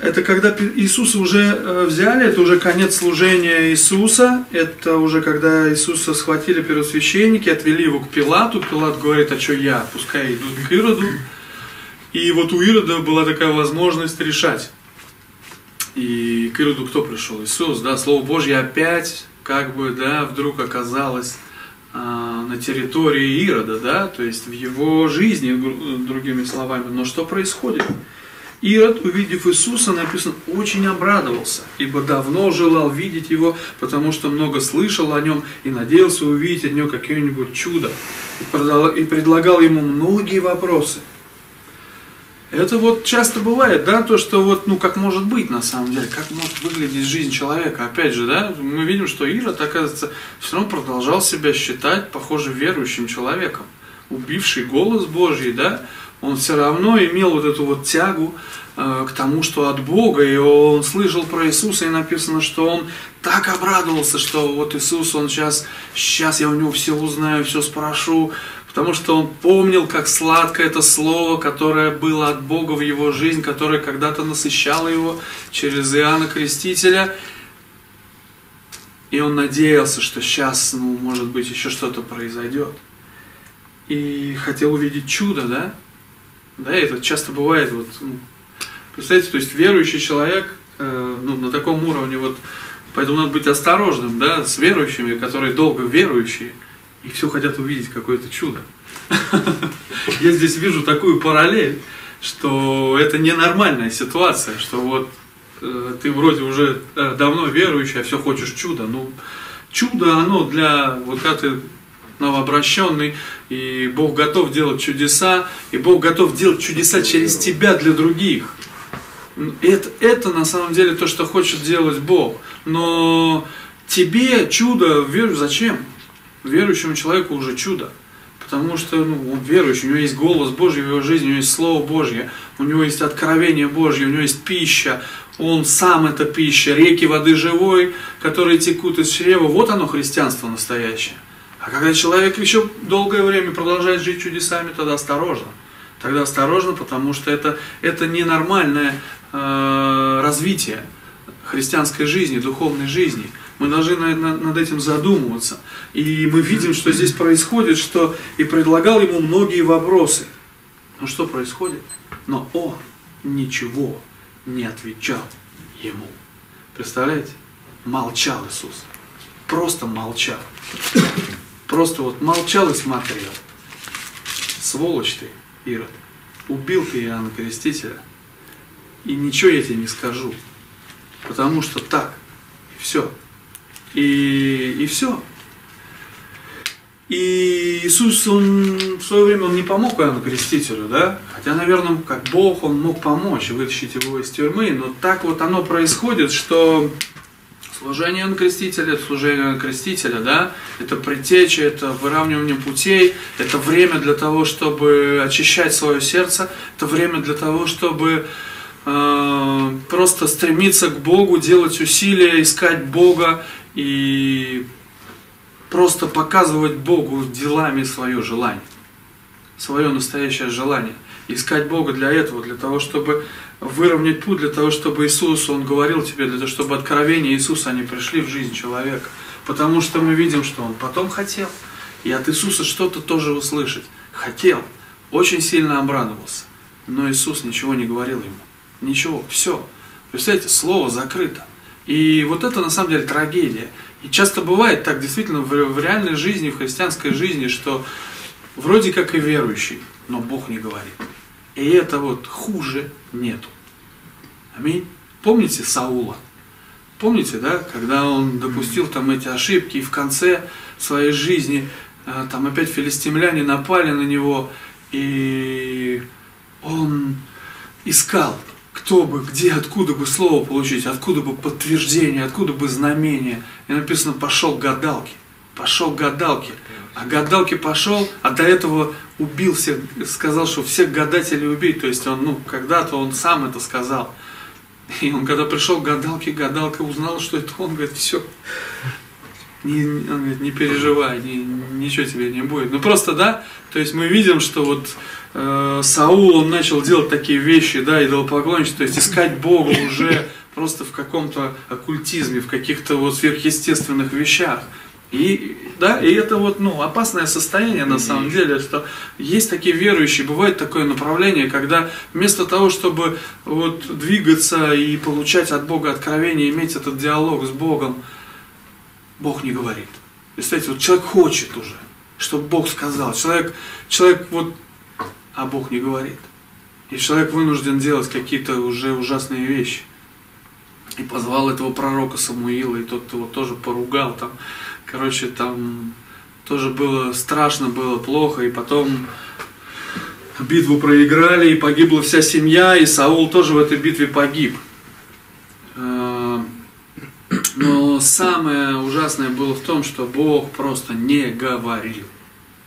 это когда Иисуса уже э, взяли, это уже конец служения Иисуса, это уже когда Иисуса схватили первосвященники, отвели его к Пилату, Пилат говорит, а что я, пускай идут к Ироду. И вот у Ирода была такая возможность решать. И к Ироду кто пришел? Иисус, да, Слово Божье опять как бы, да, вдруг оказалось а, на территории Ирода, да, то есть в его жизни, другими словами. Но что происходит? Ирод, увидев Иисуса, написано, очень обрадовался, ибо давно желал видеть его, потому что много слышал о нем и надеялся увидеть от него какое-нибудь чудо. И предлагал ему многие вопросы. Это вот часто бывает, да, то, что вот, ну, как может быть на самом деле, как может выглядеть жизнь человека. Опять же, да, мы видим, что Ирод, оказывается, все равно продолжал себя считать, похоже, верующим человеком. Убивший голос Божий, да, он все равно имел вот эту вот тягу э, к тому, что от Бога, и он слышал про Иисуса, и написано, что он так обрадовался, что вот Иисус, он сейчас, сейчас я у него все узнаю, все спрошу, потому что он помнил, как сладко это слово, которое было от Бога в его жизнь, которое когда-то насыщало его через Иоанна Крестителя. И он надеялся, что сейчас, ну, может быть, еще что-то произойдет. И хотел увидеть чудо, да? Да, это часто бывает. Вот, ну, представляете, то есть верующий человек э, ну, на таком уровне, вот, поэтому надо быть осторожным, да, с верующими, которые долго верующие, и все хотят увидеть какое-то чудо. Я здесь вижу такую параллель, что это ненормальная ситуация, что вот э, ты вроде уже э, давно верующий, а все хочешь чудо. Ну, чудо, оно для, вот когда ты новообращенный, и Бог готов делать чудеса, и Бог готов делать чудеса через тебя для других. Это, это на самом деле то, что хочет делать Бог. Но тебе чудо, верю, зачем? Верующему человеку уже чудо. Потому что ну, он верующий, у него есть голос Божий в его жизни, у него есть Слово Божье, у него есть откровение Божье, у него есть пища, он сам это пища, реки воды живой, которые текут из чрева. Вот оно христианство настоящее. А когда человек еще долгое время продолжает жить чудесами, тогда осторожно. Тогда осторожно, потому что это, это ненормальное э, развитие христианской жизни, духовной жизни. Мы должны на, на, над этим задумываться. И мы видим, что здесь происходит, что и предлагал ему многие вопросы. Но что происходит? Но он ничего не отвечал ему. Представляете? Молчал Иисус. Просто молчал. Просто вот молчал и смотрел. Сволочь ты, Ирод. Убил ты Иоанна Крестителя. И ничего я тебе не скажу. Потому что так. И все. И, и все. И Иисус, он в свое время он не помог Иоанну Крестителю, да? Хотя, наверное, как Бог, он мог помочь вытащить его из тюрьмы, но так вот оно происходит, что служение Иоанна Крестителя, это служение Иоанна Крестителя, да? Это предтеча, это выравнивание путей, это время для того, чтобы очищать свое сердце, это время для того, чтобы э, просто стремиться к Богу, делать усилия, искать Бога и просто показывать Богу делами свое желание, свое настоящее желание. Искать Бога для этого, для того, чтобы выровнять путь, для того, чтобы Иисус, Он говорил тебе, для того, чтобы откровения Иисуса, они пришли в жизнь человека. Потому что мы видим, что Он потом хотел, и от Иисуса что-то тоже услышать. Хотел, очень сильно обрадовался, но Иисус ничего не говорил ему. Ничего, все. Представляете, слово закрыто. И вот это на самом деле трагедия. И часто бывает так действительно в, в реальной жизни, в христианской жизни, что вроде как и верующий, но Бог не говорит. И это вот хуже нету. Аминь. Помните Саула? Помните, да, когда он допустил там эти ошибки, и в конце своей жизни э, там опять филистимляне напали на него, и он искал кто бы, где, откуда бы слово получить, откуда бы подтверждение, откуда бы знамение. И написано, пошел к гадалке. Пошел к гадалке. А гадалке пошел, а до этого убил всех, сказал, что всех гадателей убить. То есть он, ну, когда-то он сам это сказал. И он, когда пришел к гадалке, гадалка узнала, что это он, говорит, все, не, он говорит, не переживай, не, ничего тебе не будет. Ну просто, да, то есть мы видим, что вот э, Саул, он начал делать такие вещи, да, идолопоклонничество, то есть искать Бога уже просто в каком-то оккультизме, в каких-то вот сверхъестественных вещах. И, да, и это вот, ну, опасное состояние на самом деле, что есть такие верующие, бывает такое направление, когда вместо того, чтобы вот двигаться и получать от Бога откровение, иметь этот диалог с Богом, Бог не говорит. Представляете, вот человек хочет уже, чтобы Бог сказал. Человек, человек вот а Бог не говорит. И человек вынужден делать какие-то уже ужасные вещи. И позвал этого пророка Самуила, и тот его тоже поругал там. Короче, там тоже было страшно, было плохо, и потом битву проиграли, и погибла вся семья, и Саул тоже в этой битве погиб. Но самое ужасное было в том, что Бог просто не говорил.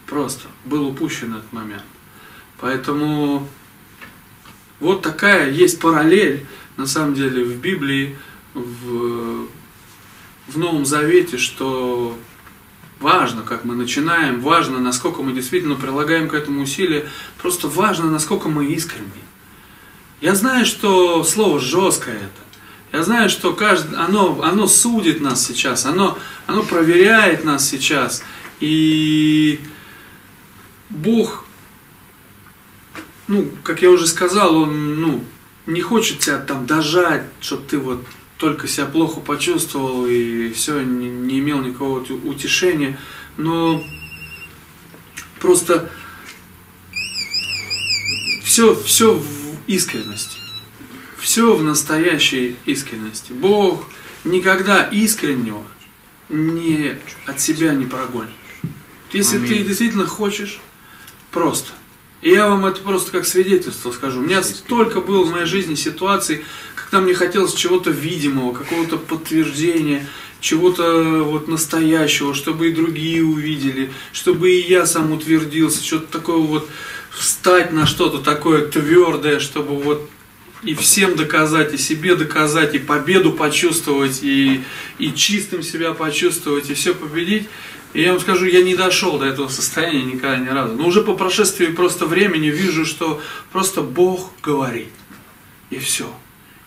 Просто был упущен этот момент. Поэтому вот такая есть параллель, на самом деле, в Библии, в, в Новом Завете, что Важно, как мы начинаем, важно, насколько мы действительно прилагаем к этому усилия, просто важно, насколько мы искренни. Я знаю, что слово жесткое это. Я знаю, что каждый, оно, оно судит нас сейчас, оно, оно проверяет нас сейчас. И Бог, ну, как я уже сказал, Он ну, не хочет тебя там дожать, чтобы ты вот только себя плохо почувствовал и все, не, не имел никакого утешения. Но просто все, все в искренности. Все в настоящей искренности. Бог никогда искреннего не, от себя не прогонит. Если Аминь. ты действительно хочешь, просто. И я вам это просто как свидетельство скажу. У меня столько было в моей жизни ситуаций, когда мне хотелось чего-то видимого, какого-то подтверждения, чего-то вот настоящего, чтобы и другие увидели, чтобы и я сам утвердился, что-то такое вот встать на что-то такое твердое, чтобы вот и всем доказать, и себе доказать, и победу почувствовать, и, и чистым себя почувствовать, и все победить. И я вам скажу, я не дошел до этого состояния никогда ни разу. Но уже по прошествии просто времени вижу, что просто Бог говорит. И все.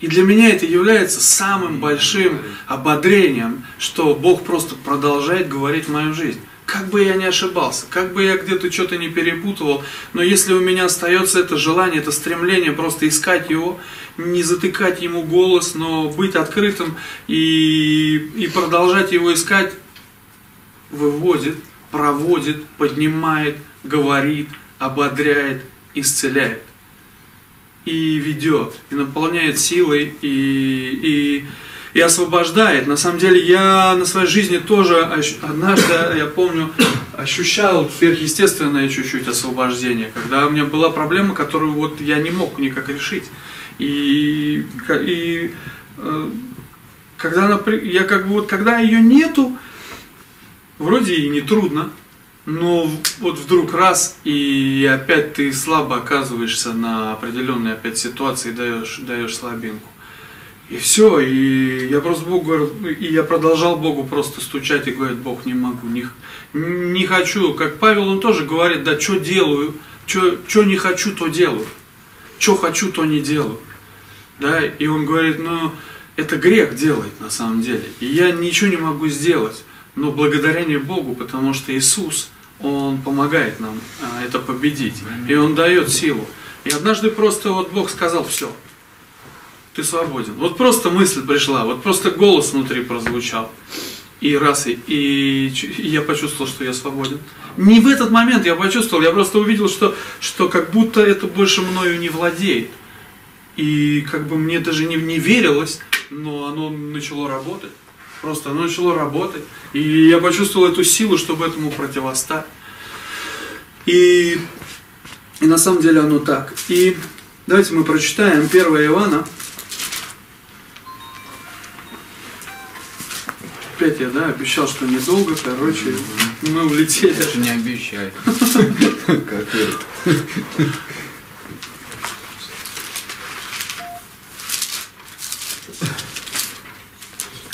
И для меня это является самым большим ободрением, что Бог просто продолжает говорить в мою жизнь. Как бы я не ошибался, как бы я где-то что-то не перепутывал, но если у меня остается это желание, это стремление просто искать его, не затыкать ему голос, но быть открытым и, и продолжать его искать, выводит, проводит, поднимает, говорит, ободряет, исцеляет. И ведет, и наполняет силой, и, и и освобождает. На самом деле я на своей жизни тоже однажды, я помню, ощущал сверхъестественное чуть-чуть освобождение, когда у меня была проблема, которую вот я не мог никак решить. И, и э, когда она, я как бы вот, когда ее нету, вроде и не трудно, но вот вдруг раз, и опять ты слабо оказываешься на определенной опять ситуации, даешь, даешь слабинку. И все, и я просто Богу говорю, и я продолжал Богу просто стучать и говорить, Бог, не могу, не, не хочу. Как Павел, он тоже говорит, да, что делаю, что не хочу, то делаю. Что хочу, то не делаю. Да, и он говорит, ну, это грех делать на самом деле. И я ничего не могу сделать. Но благодарение Богу, потому что Иисус, Он помогает нам а, это победить. И Он дает силу. И однажды просто вот Бог сказал, все, ты свободен. Вот просто мысль пришла, вот просто голос внутри прозвучал. И раз, и, и, я почувствовал, что я свободен. Не в этот момент я почувствовал, я просто увидел, что, что как будто это больше мною не владеет. И как бы мне даже не, не верилось, но оно начало работать. Просто оно начало работать. И я почувствовал эту силу, чтобы этому противостать. И, и на самом деле оно так. И давайте мы прочитаем 1 Ивана, Опять я, да, обещал, что недолго, короче, мы улетели. Не обещай. Как это?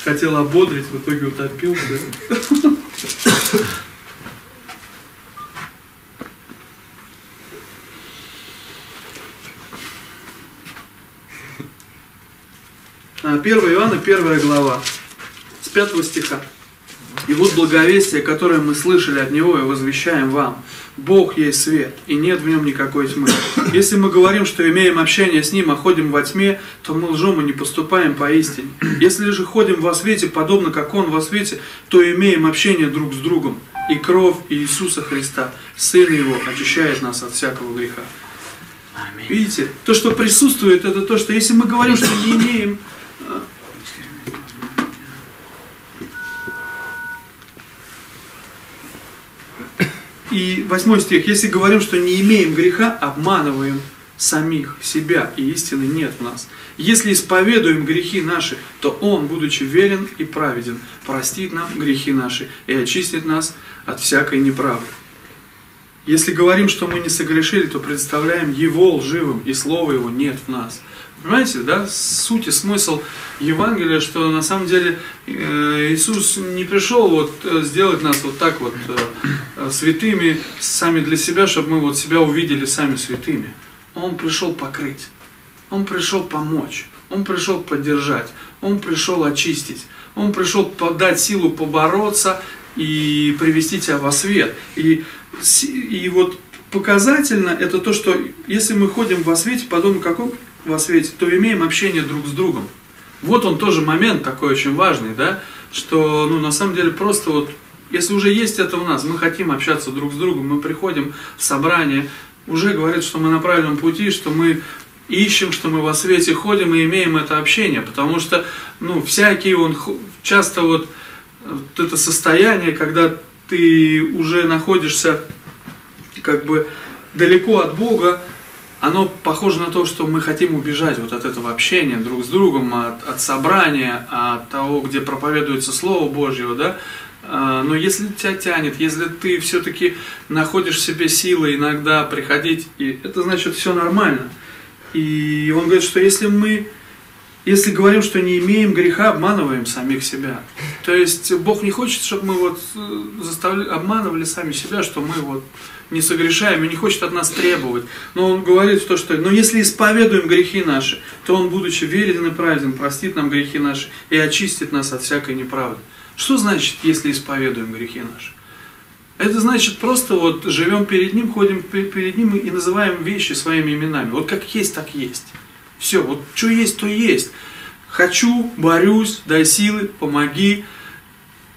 Хотел ободрить, в итоге утопил, да? А, 1 Иоанна, первая глава. 5 стиха. И вот благовестие, которое мы слышали от Него и возвещаем вам. Бог есть свет, и нет в нем никакой тьмы. Если мы говорим, что имеем общение с Ним, а ходим во тьме, то мы лжем и не поступаем по истине. Если же ходим во свете, подобно как Он во свете, то имеем общение друг с другом. И кровь Иисуса Христа, Сына Его, очищает нас от всякого греха. Видите, то, что присутствует, это то, что если мы говорим, что не имеем И восьмой стих. Если говорим, что не имеем греха, обманываем самих себя, и истины нет в нас. Если исповедуем грехи наши, то Он, будучи верен и праведен, простит нам грехи наши и очистит нас от всякой неправды. Если говорим, что мы не согрешили, то представляем Его лживым, и Слова Его нет в нас. Понимаете, да, суть и смысл Евангелия, что на самом деле э, Иисус не пришел вот э, сделать нас вот так вот э, святыми сами для себя, чтобы мы вот себя увидели сами святыми. Он пришел покрыть, Он пришел помочь, Он пришел поддержать, Он пришел очистить, Он пришел подать силу побороться и привести тебя во свет. И, и вот показательно это то, что если мы ходим во свете, подобно какому во свете, то имеем общение друг с другом. Вот он тоже момент такой очень важный, да, что, ну, на самом деле, просто вот, если уже есть это у нас, мы хотим общаться друг с другом, мы приходим в собрание, уже говорит, что мы на правильном пути, что мы ищем, что мы во свете ходим и имеем это общение, потому что, ну, всякий он, часто вот, вот это состояние, когда ты уже находишься, как бы, далеко от Бога, оно похоже на то, что мы хотим убежать вот от этого общения друг с другом, от, от собрания, от того, где проповедуется Слово Божье, да, а, но если тебя тянет, если ты все-таки находишь в себе силы иногда приходить, и это значит все нормально. И он говорит, что если мы, если говорим, что не имеем греха, обманываем самих себя. То есть Бог не хочет, чтобы мы вот э, заставляли, обманывали сами себя, что мы вот не согрешаем и не хочет от нас требовать. Но он говорит то, что но если исповедуем грехи наши, то он, будучи верен и праведен, простит нам грехи наши и очистит нас от всякой неправды. Что значит, если исповедуем грехи наши? Это значит просто вот живем перед Ним, ходим перед Ним и называем вещи своими именами. Вот как есть, так есть. Все, вот что есть, то есть. Хочу, борюсь, дай силы, помоги,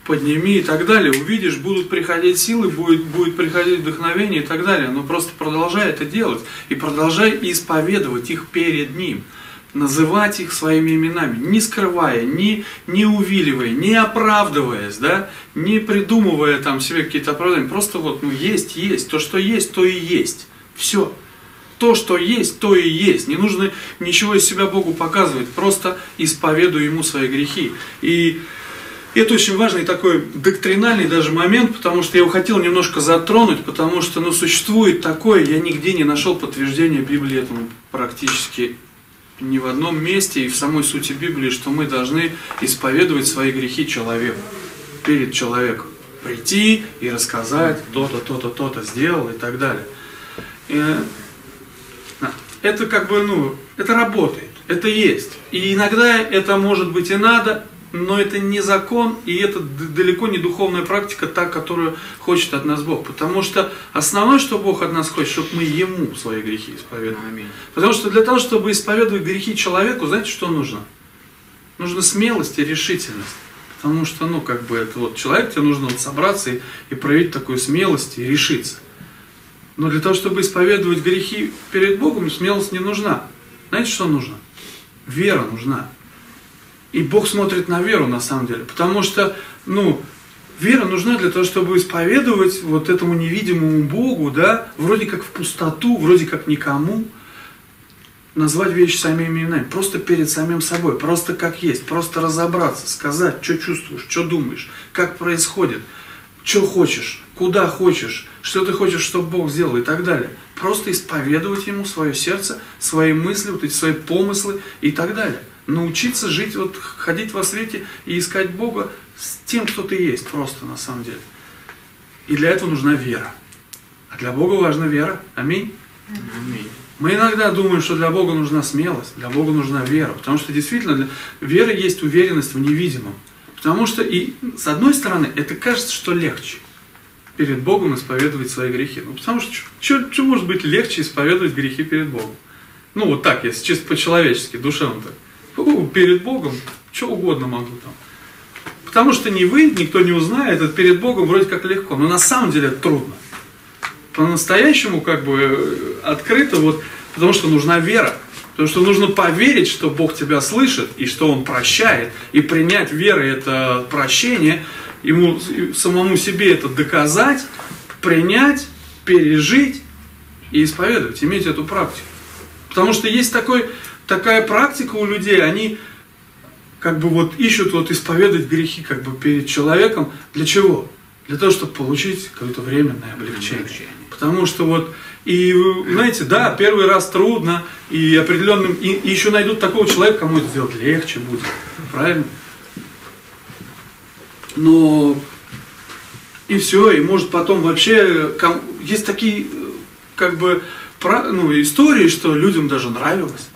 подними и так далее. Увидишь, будут приходить силы, будет, будет приходить вдохновение и так далее. Но просто продолжай это делать и продолжай исповедовать их перед Ним. Называть их своими именами, не скрывая, не, не увиливая, не оправдываясь, да, не придумывая там себе какие-то оправдания. Просто вот, ну, есть, есть. То, что есть, то и есть. Все. То, что есть, то и есть. Не нужно ничего из себя Богу показывать. Просто исповедуй Ему свои грехи. И и это очень важный такой доктринальный даже момент, потому что я его хотел немножко затронуть, потому что ну, существует такое, я нигде не нашел подтверждения Библии этому практически ни в одном месте и в самой сути Библии, что мы должны исповедовать свои грехи человеку, перед человеком. Прийти и рассказать, то-то, то-то, то-то сделал и так далее. И это как бы, ну, это работает, это есть. И иногда это может быть и надо, но это не закон, и это далеко не духовная практика, та, которую хочет от нас Бог. Потому что основное, что Бог от нас хочет, чтобы мы Ему свои грехи исповедовали. Аминь. Потому что для того, чтобы исповедовать грехи человеку, знаете, что нужно? Нужна смелость и решительность. Потому что, ну, как бы, это вот человек, тебе нужно вот собраться и, и проявить такую смелость и решиться. Но для того, чтобы исповедовать грехи перед Богом, смелость не нужна. Знаете, что нужно? Вера нужна. И Бог смотрит на веру на самом деле. Потому что, ну, вера нужна для того, чтобы исповедовать вот этому невидимому Богу, да, вроде как в пустоту, вроде как никому, назвать вещи самими именами, просто перед самим собой, просто как есть, просто разобраться, сказать, что чувствуешь, что думаешь, как происходит, что хочешь, куда хочешь, что ты хочешь, чтобы Бог сделал и так далее. Просто исповедовать Ему свое сердце, свои мысли, вот эти свои помыслы и так далее научиться жить, вот ходить во свете и искать Бога с тем, что ты есть, просто на самом деле. И для этого нужна вера. А для Бога важна вера. Аминь. Аминь. Мы иногда думаем, что для Бога нужна смелость, для Бога нужна вера. Потому что действительно для... вера есть уверенность в невидимом. Потому что и с одной стороны, это кажется, что легче перед Богом исповедовать свои грехи. Ну, потому что что может быть легче исповедовать грехи перед Богом? Ну, вот так, если чисто по-человечески, душевно так. Ну, перед Богом, что угодно могу там. Потому что не вы, никто не узнает, это перед Богом вроде как легко, но на самом деле это трудно. По-настоящему как бы э, открыто, вот, потому что нужна вера. Потому что нужно поверить, что Бог тебя слышит и что Он прощает. И принять верой это прощение, ему самому себе это доказать, принять, пережить и исповедовать, иметь эту практику. Потому что есть такой такая практика у людей, они как бы вот ищут вот исповедать грехи как бы перед человеком. Для чего? Для того, чтобы получить какое-то временное облегчение. облегчение. Потому что вот, и знаете, да, первый раз трудно, и определенным, и, и еще найдут такого человека, кому это сделать легче будет. Правильно? Но и все, и может потом вообще, есть такие, как бы, ну, истории, что людям даже нравилось.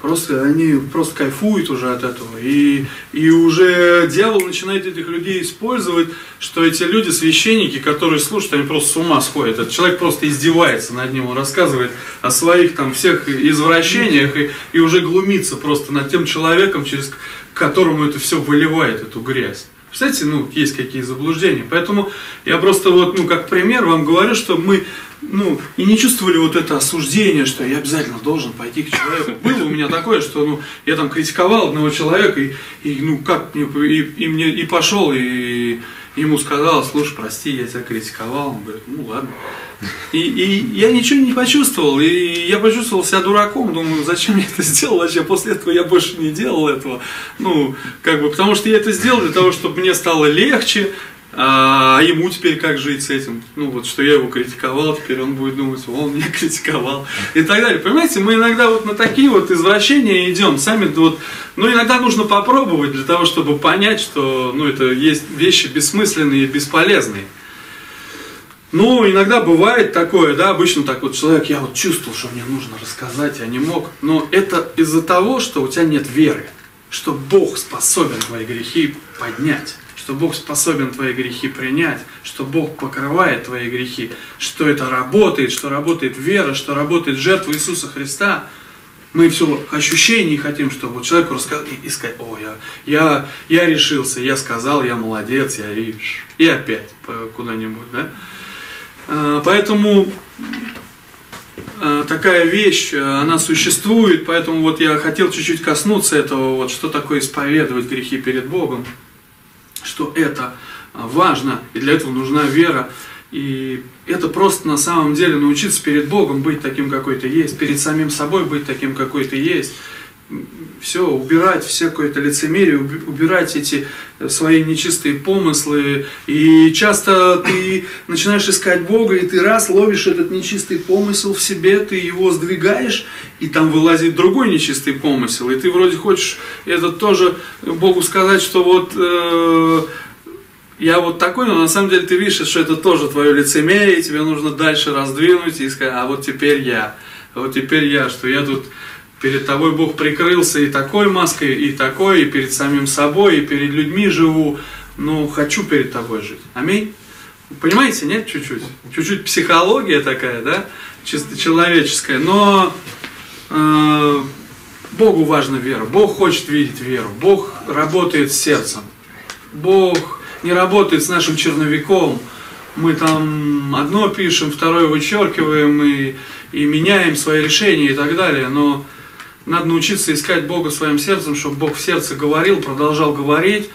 Просто они просто кайфуют уже от этого. И, и уже дьявол начинает этих людей использовать, что эти люди, священники, которые слушают, они просто с ума сходят. Этот человек просто издевается над ним, он рассказывает о своих там всех извращениях и, и уже глумится просто над тем человеком, через которому это все выливает, эту грязь. Представляете, ну, есть какие заблуждения. Поэтому я просто вот, ну, как пример вам говорю, что мы, ну, и не чувствовали вот это осуждение, что я обязательно должен пойти к человеку. Было у меня такое, что, ну, я там критиковал одного человека, и, и ну, как мне, и, и мне, и пошел, и ему сказал, слушай, прости, я тебя критиковал. Он говорит, ну, ладно. И, и я ничего не почувствовал, и я почувствовал себя дураком, думаю, зачем я это сделал вообще, после этого я больше не делал этого, ну, как бы, потому что я это сделал для того, чтобы мне стало легче, а ему теперь как жить с этим? Ну вот, что я его критиковал, теперь он будет думать, он меня критиковал и так далее. Понимаете, мы иногда вот на такие вот извращения идем, сами вот, ну иногда нужно попробовать для того, чтобы понять, что, ну это есть вещи бессмысленные и бесполезные. Ну, иногда бывает такое, да, обычно так вот человек, я вот чувствовал, что мне нужно рассказать, я не мог. Но это из-за того, что у тебя нет веры, что Бог способен твои грехи поднять, что Бог способен твои грехи принять, что Бог покрывает твои грехи, что это работает, что работает вера, что работает жертва Иисуса Христа. Мы все ощущений хотим, чтобы человеку рассказать и сказать, о, я, я, я решился, я сказал, я молодец, я и, и опять куда-нибудь, да? Э, поэтому э, такая вещь, э, она существует, поэтому вот я хотел чуть-чуть коснуться этого, вот что такое исповедовать грехи перед Богом, что это важно, и для этого нужна вера, и это просто на самом деле научиться перед Богом быть таким, какой ты есть, перед самим собой быть таким, какой ты есть, все, убирать всякое это лицемерие, убирать эти э, свои нечистые помыслы. И часто ты начинаешь искать Бога, и ты раз ловишь этот нечистый помысел в себе, ты его сдвигаешь, и там вылазит другой нечистый помысел. И ты вроде хочешь это тоже Богу сказать, что вот э, я вот такой, но на самом деле ты видишь, что это тоже твое лицемерие, и тебе нужно дальше раздвинуть и сказать, а вот теперь я, вот теперь я, что я тут перед тобой Бог прикрылся и такой маской, и такой, и перед самим собой, и перед людьми живу. Ну, хочу перед тобой жить. Аминь. Понимаете, нет, чуть-чуть? Чуть-чуть психология такая, да, чисто человеческая, но э, Богу важна вера. Бог хочет видеть веру. Бог работает с сердцем. Бог не работает с нашим черновиком. Мы там одно пишем, второе вычеркиваем и, и меняем свои решения и так далее. Но надо научиться искать Бога своим сердцем, чтобы Бог в сердце говорил, продолжал говорить,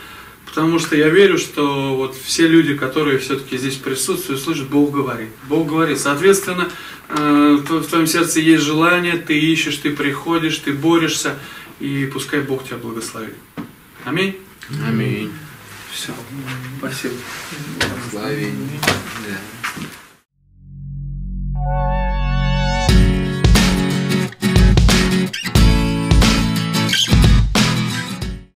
потому что я верю, что вот все люди, которые все-таки здесь присутствуют, слышат, Бог говорит. Бог говорит. Соответственно, э, в твоем сердце есть желание, ты ищешь, ты приходишь, ты борешься, и пускай Бог тебя благословит. Аминь. Аминь. Все. Спасибо. Благословение.